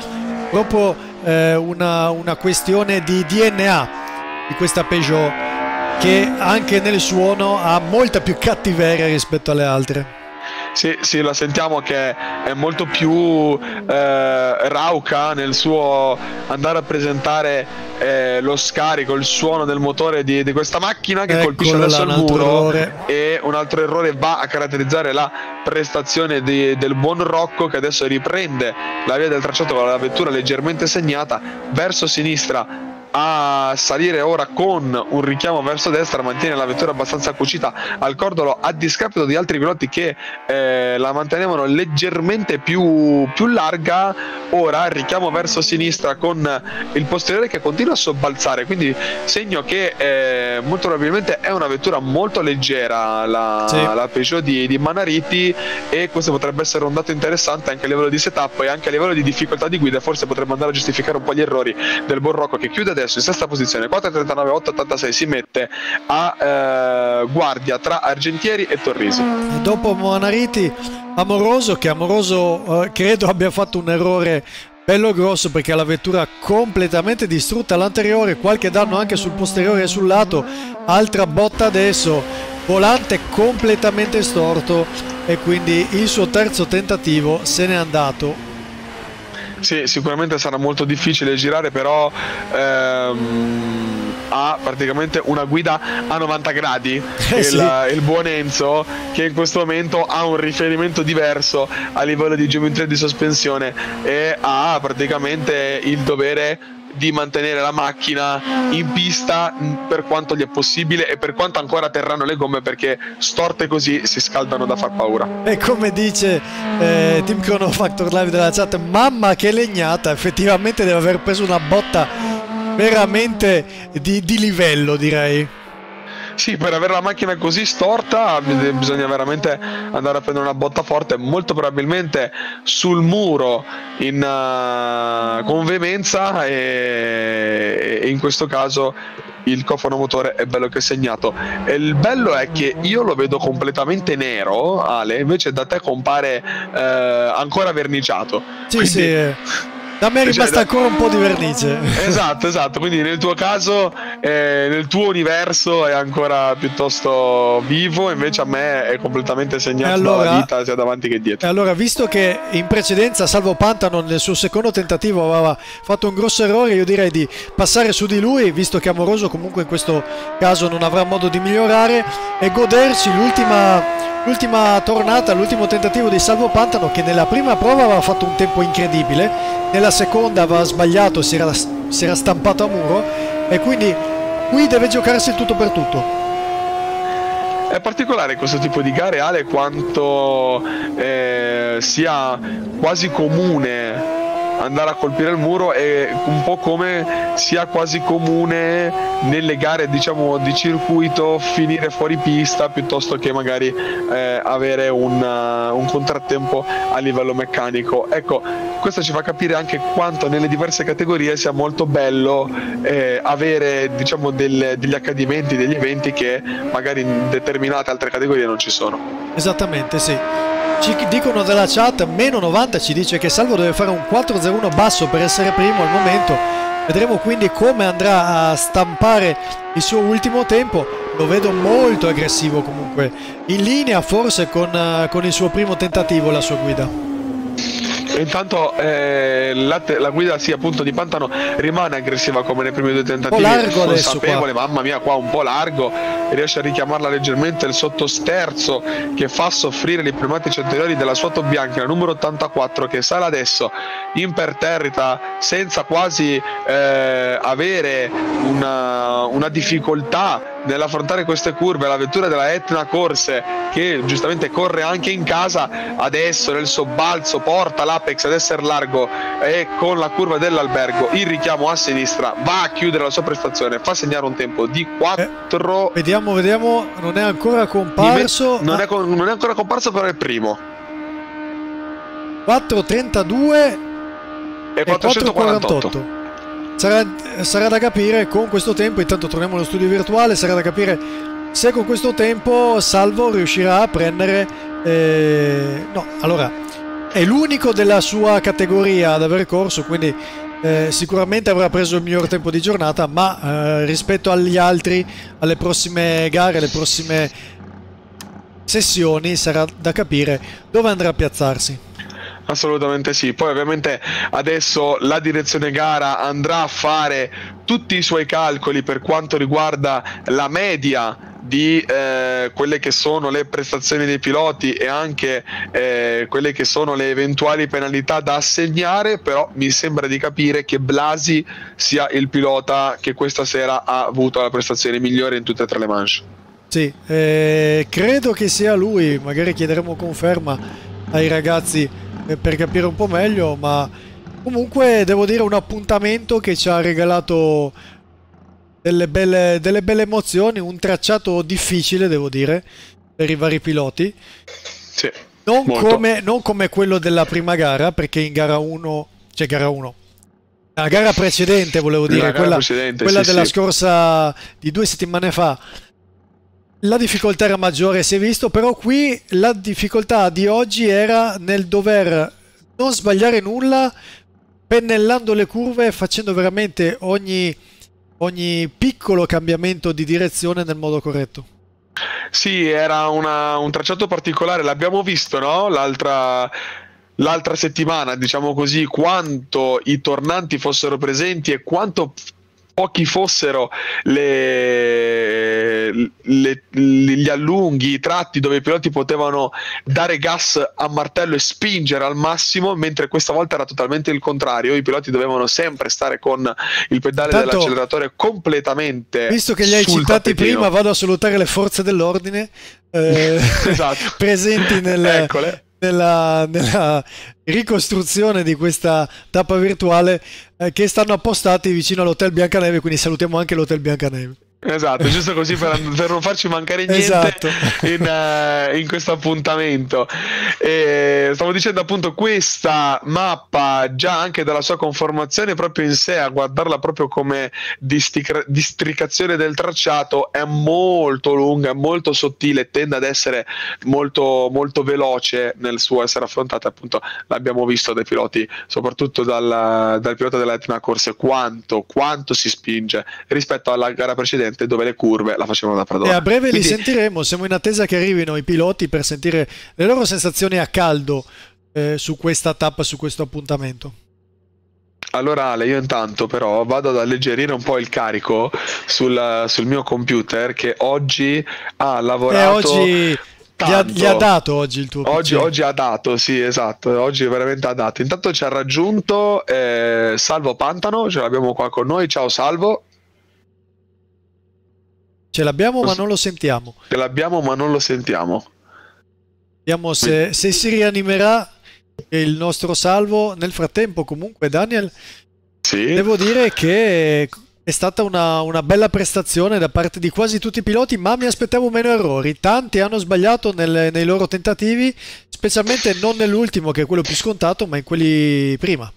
proprio eh, una, una questione di DNA di questa Peugeot che anche nel suono ha molta più cattiveria rispetto alle altre. Sì, sì, la sentiamo che è molto più eh, rauca nel suo andare a presentare eh, lo scarico, il suono del motore di, di questa macchina che Eccolo colpisce adesso là, il muro e un altro errore va a caratterizzare la prestazione di, del buon Rocco che adesso riprende la via del tracciato con la vettura leggermente segnata verso sinistra a salire ora con un richiamo verso destra mantiene la vettura abbastanza cucita al cordolo a discapito di altri piloti che eh, la mantenevano leggermente più, più larga ora richiamo verso sinistra con il posteriore che continua a sobbalzare quindi segno che eh, molto probabilmente è una vettura molto leggera la, sì. la Peugeot di, di Manariti e questo potrebbe essere un dato interessante anche a livello di setup e anche a livello di difficoltà di guida forse potrebbe andare a giustificare un po' gli errori del Borrocco che chiude adesso in sesta posizione 4.39 8.86 si mette a eh, guardia tra Argentieri e Torrisi. E dopo Monariti Amoroso che Amoroso eh, credo abbia fatto un errore bello grosso perché la vettura completamente distrutta all'anteriore, qualche danno anche sul posteriore e sul lato, altra botta adesso, volante completamente storto e quindi il suo terzo tentativo se n'è andato sì, sicuramente sarà molto difficile girare, però ehm, ha praticamente una guida a 90 gradi. Eh, il, sì. il, buon Enzo, che in questo momento ha un riferimento diverso a livello di geometria di sospensione e ha praticamente il dovere di mantenere la macchina in pista per quanto gli è possibile e per quanto ancora terranno le gomme perché storte così si scaldano da far paura. E come dice eh, Team Chrono Factor Live della chat, mamma che legnata, effettivamente deve aver preso una botta veramente di, di livello direi. Sì, per avere la macchina così storta bisogna veramente andare a prendere una botta forte, molto probabilmente sul muro in, uh, con veemenza e, e in questo caso il cofano motore è bello che è segnato. E il bello è che io lo vedo completamente nero, Ale, invece da te compare eh, ancora verniciato. Sì, Quindi... sì. Da me è rimasta cioè, ancora un po' di vernice. Esatto, esatto. Quindi nel tuo caso, eh, nel tuo universo è ancora piuttosto vivo, invece a me è completamente segnato allora, dalla vita sia davanti che dietro. E allora, visto che in precedenza Salvo Pantano nel suo secondo tentativo aveva fatto un grosso errore, io direi di passare su di lui, visto che Amoroso comunque in questo caso non avrà modo di migliorare, e goderci l'ultima l'ultima tornata, l'ultimo tentativo di Salvo Pantano che nella prima prova aveva fatto un tempo incredibile, nella seconda aveva sbagliato, si era, si era stampato a muro e quindi qui deve giocarsi il tutto per tutto. È particolare questo tipo di gare, Ale, quanto eh, sia quasi comune andare a colpire il muro è un po' come sia quasi comune nelle gare diciamo di circuito finire fuori pista piuttosto che magari eh, avere un, uh, un, contrattempo a livello meccanico. Ecco questo ci fa capire anche quanto nelle diverse categorie sia molto bello eh, avere diciamo del, degli accadimenti degli eventi che magari in determinate altre categorie non ci sono. Esattamente sì ci dicono dalla chat, meno 90 ci dice che Salvo deve fare un 4-0-1 basso per essere primo al momento. Vedremo quindi come andrà a stampare il suo ultimo tempo. Lo vedo molto aggressivo comunque. In linea forse con, con il suo primo tentativo la sua guida. Intanto eh, la, la, guida sì appunto di Pantano rimane aggressiva come nei primi due tentativi. Un po' largo qua. mamma mia qua un po' largo, riesce a richiamarla leggermente il sottosterzo che fa soffrire i pneumatici anteriori della sua bianca, la numero 84 che sale adesso imperterrita senza quasi eh, avere una, una difficoltà nell'affrontare queste curve la vettura della Etna Corse che giustamente corre anche in casa adesso nel sobbalzo porta l'Apex ad essere largo e con la curva dell'albergo il richiamo a sinistra va a chiudere la sua prestazione fa segnare un tempo di 4 eh, vediamo vediamo non è ancora comparso non, è, non è ancora comparso però è il primo 4.32 e 448 Sarà, sarà, da capire con questo tempo, intanto torniamo allo studio virtuale, sarà da capire se con questo tempo Salvo riuscirà a prendere... Eh, no, allora, è l'unico della sua categoria ad aver corso, quindi eh, sicuramente avrà preso il miglior tempo di giornata, ma eh, rispetto agli altri, alle prossime gare, alle prossime sessioni, sarà da capire dove andrà a piazzarsi. Assolutamente sì, poi ovviamente adesso la direzione gara andrà a fare tutti i suoi calcoli per quanto riguarda la media di eh, quelle che sono le prestazioni dei piloti e anche eh, quelle che sono le eventuali penalità da assegnare, però mi sembra di capire che Blasi sia il pilota che questa sera ha avuto la prestazione migliore in tutte e tre le manche. Sì, eh, credo che sia lui, magari chiederemo conferma ai ragazzi per capire un po' meglio, ma comunque devo dire un appuntamento che ci ha regalato delle belle, delle belle emozioni, un tracciato difficile devo dire per i vari piloti. Sì, non, come, non come quello della prima gara, perché in gara 1, cioè gara 1, la gara precedente volevo dire, quella, quella sì, della sì. scorsa di due settimane fa, la difficoltà era maggiore, si è visto, però qui la difficoltà di oggi era nel dover non sbagliare nulla pennellando le curve, facendo veramente ogni, ogni piccolo cambiamento di direzione nel modo corretto. Sì, era una, un tracciato particolare, l'abbiamo visto, no? L'altra, l'altra settimana, diciamo così, quanto i tornanti fossero presenti e quanto pochi fossero le, le, gli allunghi, i tratti dove i piloti potevano dare gas a martello e spingere al massimo, mentre questa volta era totalmente il contrario, i piloti dovevano sempre stare con il pedale Tanto, dell'acceleratore completamente Visto che li hai citati tappetino. prima, vado a salutare le forze dell'ordine eh, esatto. presenti nel, nella, nella ricostruzione di questa tappa virtuale eh, che stanno appostati vicino all'Hotel Biancaneve, quindi salutiamo anche l'Hotel Biancaneve. Esatto, giusto così per, per, non farci mancare niente esatto. in, uh, in, questo appuntamento. E stavo dicendo appunto questa mappa già anche dalla sua conformazione proprio in sé, a guardarla proprio come districazione del tracciato, è molto lunga, è molto sottile, tende ad essere molto, molto veloce nel suo essere affrontata. Appunto l'abbiamo visto dai piloti, soprattutto dal, dal pilota dell'Etna Corse, quanto, quanto si spinge rispetto alla gara precedente precedente dove le curve la facevano da Pradona. E a breve Quindi... li sentiremo, siamo in attesa che arrivino i piloti per sentire le loro sensazioni a caldo eh, su questa tappa, su questo appuntamento. Allora Ale, io intanto però vado ad alleggerire un po' il carico sul, sul mio computer che oggi ha lavorato... Eh, oggi... Gli ha, gli ha, dato oggi il tuo oggi, oggi, ha dato, sì, esatto. Oggi veramente ha dato. Intanto ci ha raggiunto eh, Salvo Pantano, ce l'abbiamo qua con noi. Ciao Salvo. Ce l'abbiamo ma non lo sentiamo. Ce l'abbiamo ma non lo sentiamo. Vediamo se, se si rianimerà il nostro salvo. Nel frattempo comunque Daniel, sì. devo dire che è stata una, una, bella prestazione da parte di quasi tutti i piloti, ma mi aspettavo meno errori. Tanti hanno sbagliato nel, nei loro tentativi, specialmente non nell'ultimo che è quello più scontato, ma in quelli prima.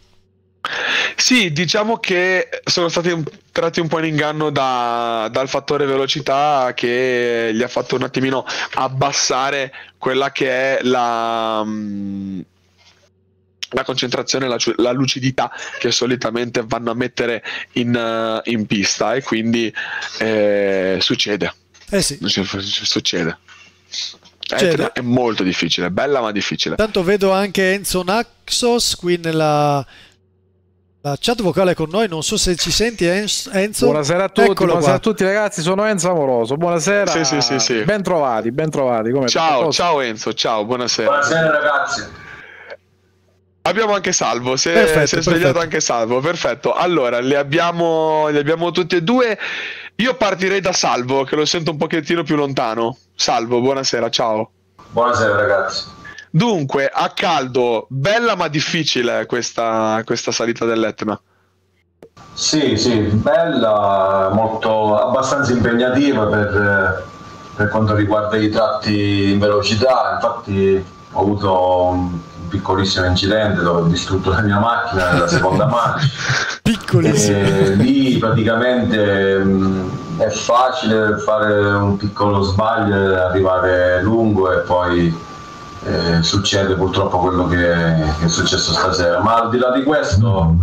Sì, diciamo che sono stati tratti un po' in inganno da, dal fattore velocità che gli ha fatto un attimino abbassare quella che è la, mm, la concentrazione, la, la, lucidità che solitamente vanno a mettere in, in pista e quindi eh, succede. Eh sì. Succede. Etna è molto difficile, bella ma difficile. Tanto vedo anche Enzo Naxos qui nella la chat vocale con noi, non so se ci senti Enzo. Buonasera a tutti, Eccolo buonasera qua. a tutti ragazzi, sono Enzo Amoroso, buonasera. Sì, sì, sì, sì. Ben trovati, ben trovati. Come ciao, ciao Enzo, ciao, buonasera. Buonasera ragazzi. Abbiamo anche Salvo, si è, si è svegliato anche Salvo, perfetto. Allora, li abbiamo, li abbiamo tutti e due. Io partirei da Salvo, che lo sento un pochettino più lontano. Salvo, buonasera, ciao. Buonasera ragazzi. Dunque, a caldo, bella ma difficile questa, questa salita dell'Etna. Sì, sì, bella, molto, abbastanza impegnativa per, per, quanto riguarda i tratti in velocità. Infatti ho avuto un piccolissimo incidente dove ho distrutto la mia macchina nella seconda marcia. Piccolissimo. E lì praticamente mh, è facile fare un piccolo sbaglio, arrivare lungo e poi eh, succede purtroppo quello che, che, è successo stasera. Ma al di là di questo,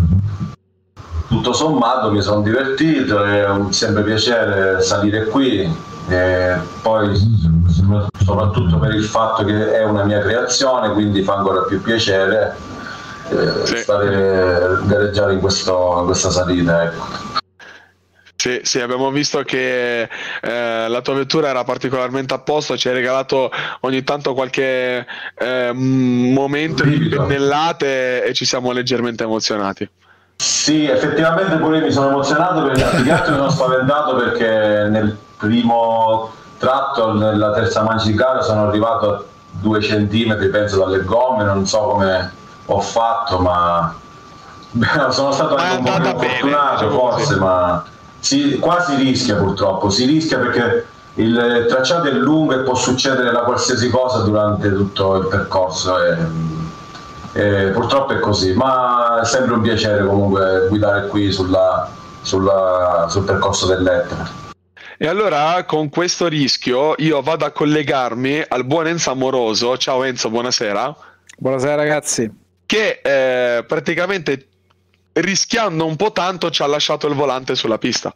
tutto sommato mi sono divertito, è un sempre piacere salire qui. E poi soprattutto per il fatto che è una mia creazione, quindi fa ancora più piacere eh, sì. stare gareggiare in, questo, in questa salita. Ecco. Sì, sì, abbiamo visto che eh, la tua vettura era particolarmente a posto, ci hai regalato ogni tanto qualche eh, momento di pennellate e ci siamo leggermente emozionati. Sì, effettivamente pure mi sono emozionato perché più che altro mi sono spaventato perché nel primo tratto, nella terza mancia di gara, sono arrivato a due centimetri, penso, dalle gomme, non so come ho fatto, ma sono stato anche un po' fortunato forse, ma si, qua si rischia purtroppo, si rischia perché il tracciato è lungo e può succedere la qualsiasi cosa durante tutto il percorso e, e purtroppo è così, ma è sempre un piacere comunque guidare qui sulla, sulla, sul percorso dell'Etna. E allora con questo rischio io vado a collegarmi al buon Enzo Amoroso. Ciao Enzo, buonasera. Buonasera ragazzi. Che eh, praticamente rischiando un po' tanto ci ha lasciato il volante sulla pista.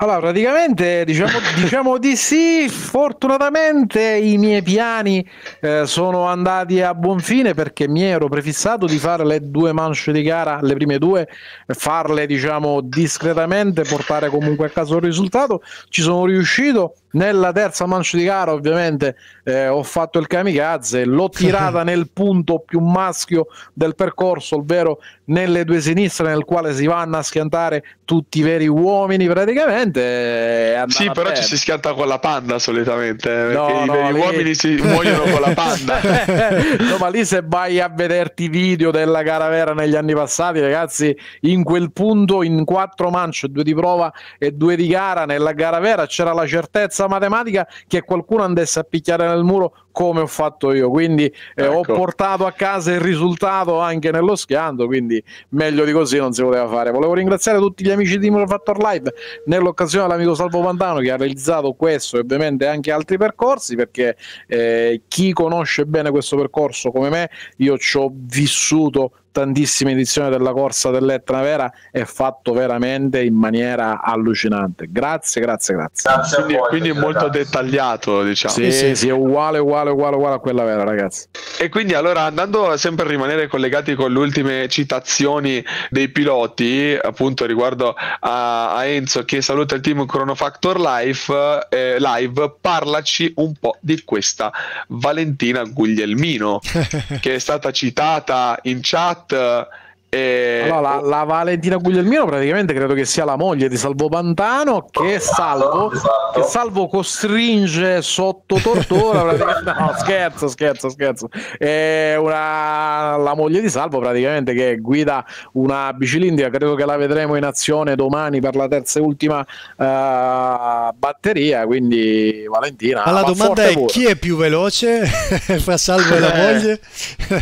Allora, praticamente diciamo, diciamo, di sì, fortunatamente i miei piani eh, sono andati a buon fine perché mi ero prefissato di fare le due manche di gara, le prime due, farle diciamo discretamente, portare comunque a caso il risultato. Ci sono riuscito. Nella terza manche di gara, ovviamente, eh, ho fatto il kamikaze, l'ho tirata nel punto più maschio del percorso, ovvero nelle due sinistre, nel quale si vanno a schiantare tutti veri uomini praticamente. Sì, però ci si schianta con la panda solitamente, perché no, i no, veri lì... uomini si muoiono con la panda. no, ma lì se vai a vederti i video della gara vera negli anni passati, ragazzi, in quel punto, in quattro mance, due di prova e due di gara, nella gara vera c'era la certezza matematica che qualcuno andasse a picchiare nel muro come ho fatto io. Quindi eh, ecco. ho portato a casa il risultato anche nello schianto. Quindi meglio di così non si poteva fare. Volevo ringraziare tutti gli amici di Factor Live nell'occasione l'amico Salvo Pantano che ha realizzato questo e ovviamente anche altri percorsi perché eh, chi conosce bene questo percorso come me, io ci ho vissuto tantissime edizioni della corsa dell'Etna Vera è fatto veramente in maniera allucinante. Grazie, grazie, grazie. grazie quindi, voi, quindi molto grazie. dettagliato, diciamo. Sì, sì, sì, è uguale, uguale, uguale, uguale a quella vera, ragazzi. E quindi allora andando sempre a rimanere collegati con le ultime citazioni dei piloti, appunto riguardo a, a Enzo che saluta il team Chronofactor Live, eh, Live, parlaci un po' di questa Valentina Guglielmino che è stata citata in chat chat e... Allora, la, la, Valentina Guglielmino praticamente credo che sia la moglie di Salvo Pantano che Salvo, esatto. che Salvo costringe sotto tortura. no, scherzo, scherzo, scherzo. È una, la moglie di Salvo praticamente che guida una bicilindrica, credo che la vedremo in azione domani per la terza e ultima uh, batteria. Quindi Valentina. Ma la domanda è pure. chi è più veloce fra Salvo e la eh, moglie?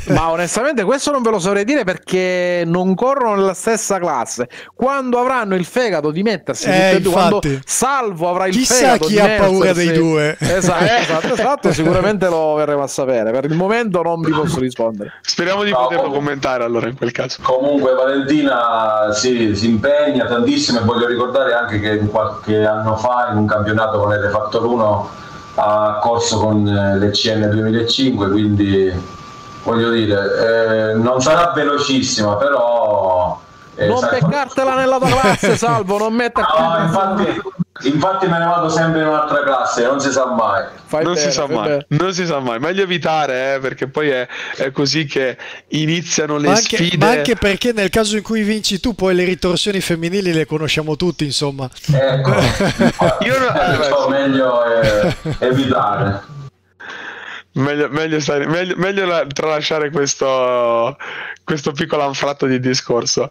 Ma onestamente questo non ve lo saprei dire perché non corrono nella stessa classe. Quando avranno il fegato di mettersi, eh, quando Salvo avrà il chissà fegato chi ha paura dei due. Esatto, esatto, esatto, sicuramente lo verremo a sapere. Per il momento non vi posso rispondere. Speriamo di no, poterlo comunque, commentare allora in quel caso. Comunque Valentina sì, si impegna tantissimo e voglio ricordare anche che qualche anno fa in un campionato con Ede Factor 1 ha corso con eh, le CN 2005, quindi voglio dire, eh, non sarà velocissima, però... Eh, non sai, beccartela nella tua classe, Salvo, non metterti... No, infatti, infatti me ne vado sempre in un'altra classe, non si sa mai. Fai non bene, si sa mai, bene. non si sa mai, meglio evitare eh, perché poi è, è, così che iniziano le ma anche, sfide. Ma anche perché nel caso in cui vinci tu, poi le ritorsioni femminili le conosciamo tutti, insomma. Ecco, io non, eh, meglio eh, evitare. Meglio, meglio, stare, meglio, meglio la, tralasciare questo, questo piccolo anfratto di discorso.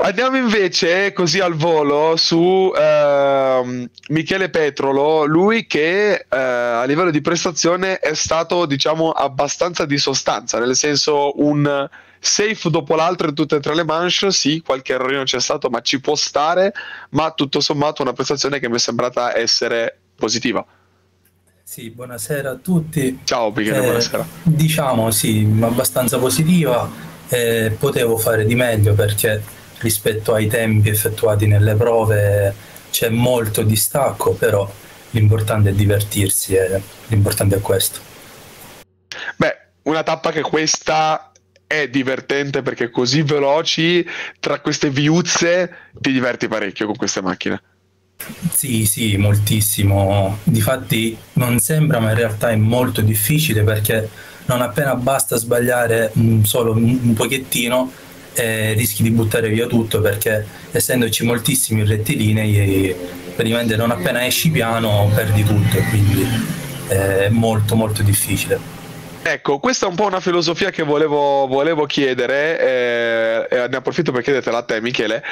Andiamo invece così al volo su uh, Michele Petrolo, lui che uh, a livello di prestazione è stato diciamo abbastanza di sostanza, nel senso un safe dopo l'altro in tutte e tre le manche, sì, qualche errore c'è stato, ma ci può stare, ma tutto sommato una prestazione che mi è sembrata essere positiva. Sì, buonasera a tutti. Ciao Michele, eh, buonasera. Diciamo sì, abbastanza positiva. Eh, potevo fare di meglio perché rispetto ai tempi effettuati nelle prove c'è molto distacco, però l'importante è divertirsi e l'importante è questo. Beh, una tappa che questa è divertente perché così veloci tra queste viuzze ti diverti parecchio con queste macchine. Sì, sì, moltissimo. Difatti non sembra, ma in realtà è molto difficile perché non appena basta sbagliare solo un pochettino eh, rischi di buttare via tutto perché essendoci moltissimi rettilinei praticamente non appena esci piano perdi tutto quindi è molto molto difficile. Ecco, questa è un po' una filosofia che volevo, volevo chiedere, eh, e ne approfitto per chiedertela a te Michele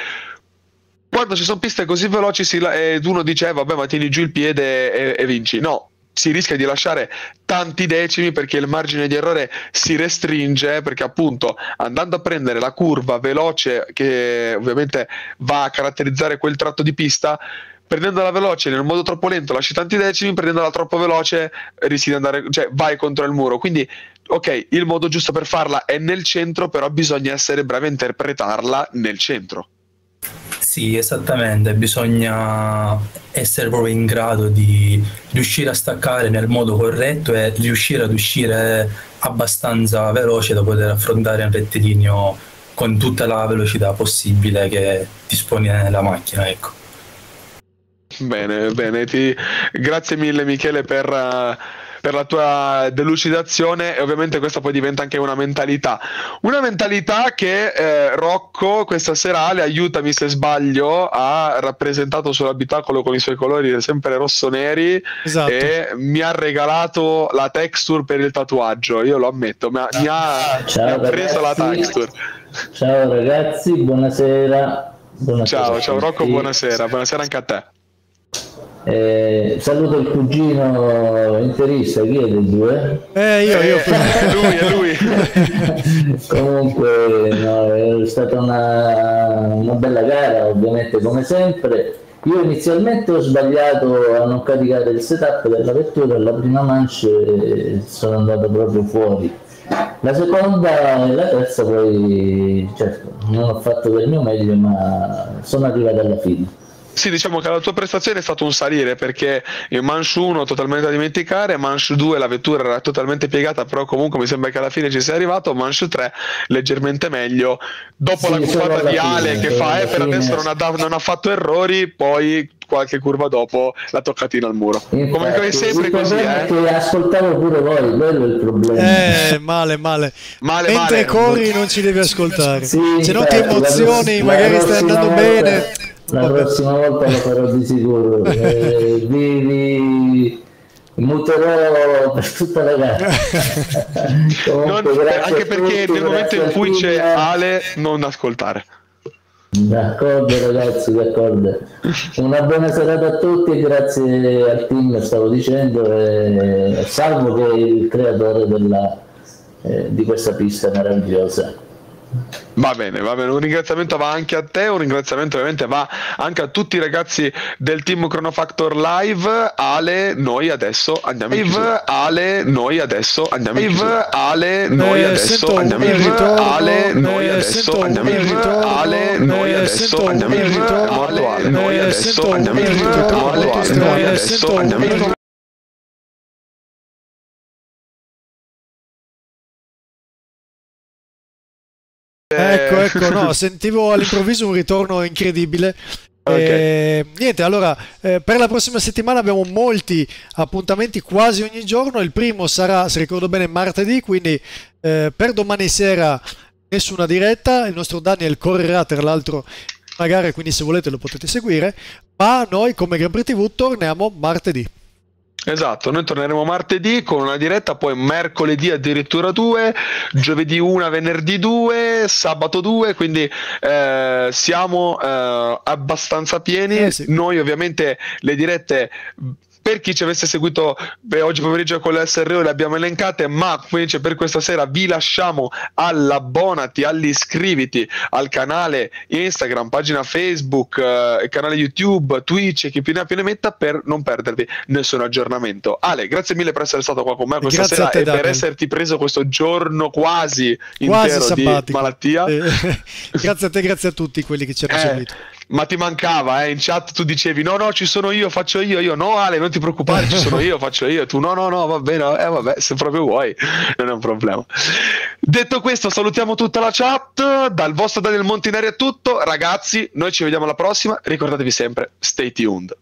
quando ci sono piste così veloci si, e uno dice eh, vabbè ma tieni giù il piede e, e vinci no si rischia di lasciare tanti decimi perché il margine di errore si restringe perché appunto andando a prendere la curva veloce che ovviamente va a caratterizzare quel tratto di pista prendendola veloce un modo troppo lento lasci tanti decimi prendendola troppo veloce rischi di andare cioè vai contro il muro quindi ok, il modo giusto per farla è nel centro, però bisogna essere bravi a interpretarla nel centro. Sì, esattamente, bisogna essere proprio in grado di riuscire a staccare nel modo corretto e riuscire ad uscire abbastanza veloce da poter affrontare un rettilineo con tutta la velocità possibile che dispone la macchina. Ecco. Bene, bene, ti... grazie mille Michele per... Uh per la tua delucidazione e ovviamente questa poi diventa anche una mentalità. Una mentalità che eh, Rocco questa serale, aiutami se sbaglio, ha rappresentato sull'abitacolo con i suoi colori sempre rosso-neri esatto. e mi ha regalato la texture per il tatuaggio, io lo ammetto, mi ha, mi ha, mi ha preso la texture. Ciao ragazzi, buonasera. buonasera ciao, ciao Rocco, buonasera, buonasera anche a te. Eh, saluto il cugino interista, chi è dei due? Eh, io, io. Eh, lui, è lui. Comunque, no, è stata una, una bella gara, ovviamente, come sempre. Io inizialmente ho sbagliato a non caricare il setup della vettura, alla prima manche sono andato proprio fuori. La seconda e la terza poi, certo, non ho fatto del mio meglio, ma sono arrivato alla fine. Sì, diciamo che la tua prestazione è stato un salire perché in Manche 1 totalmente da dimenticare, Manche 2 la vettura era totalmente piegata, però comunque mi sembra che alla fine ci sei arrivato, Manche 3 leggermente meglio. Dopo sì, la curvata di Ale fine, che fa, eh, per adesso non ha, non ha, fatto errori, poi qualche curva dopo la toccatina al muro. Infatti, come sempre così, eh. Che ascoltavo pure voi, quello è il problema. Eh, male, male. male Mentre male. corri non ci devi ascoltare. Sì, Se no ti emozioni, magari stai andando bene la prossima volta lo farò di sicuro. Eh, vi, vi muterò per tutta la gara. Comunque, non, anche perché tutti, nel momento in cui c'è Ale, non ascoltare. D'accordo ragazzi, d'accordo. Una buona serata a tutti e grazie al team, stavo dicendo, e salvo che è il creatore della, eh, di questa pista meravigliosa. Va bene, va bene, un ringraziamento va anche a te, un ringraziamento ovviamente va anche a tutti i ragazzi del team Chronofactor Live. Ale, noi adesso andiamo in live. Ale, noi adesso andiamo in live. Ale, noi adesso andiamo in live. Ale, noi adesso andiamo in live. Ale, noi adesso andiamo in. Morto Ale, noi adesso andiamo in. Morto Ale, noi adesso andiamo in live. Ecco, no, sentivo all'improvviso un ritorno incredibile. Okay. Eh, niente, allora eh, per la prossima settimana abbiamo molti appuntamenti quasi ogni giorno. Il primo sarà, se ricordo bene, martedì, quindi eh, per domani sera nessuna diretta. Il nostro Daniel correrà tra l'altro una gara, quindi se volete lo potete seguire. Ma noi come Grand Prix TV torniamo martedì. Esatto, noi torneremo martedì con una diretta, poi mercoledì addirittura due, giovedì una, venerdì due, sabato due, quindi eh, siamo eh, abbastanza pieni. Eh sì. Noi ovviamente le dirette per chi ci avesse seguito beh, oggi pomeriggio con le SRO le abbiamo elencate, ma invece per questa sera vi lasciamo all'abbonati, all'iscriviti al canale Instagram, pagina Facebook, eh, canale YouTube, Twitch e chi più ne ha più ne metta per non perdervi nessun aggiornamento. Ale, grazie mille per essere stato qua con me questa grazie sera te, e Daniel. per esserti preso questo giorno quasi, quasi intero sabbatico. di malattia. Eh, grazie a te, grazie a tutti quelli che ci hanno eh, seguito ma ti mancava, eh? in chat tu dicevi no no ci sono io, faccio io, io no Ale non ti preoccupare ci sono io, faccio io, tu no no no va bene, eh vabbè se proprio vuoi non è un problema. Detto questo salutiamo tutta la chat, dal vostro Daniel Montinari è tutto, ragazzi noi ci vediamo alla prossima, ricordatevi sempre stay tuned.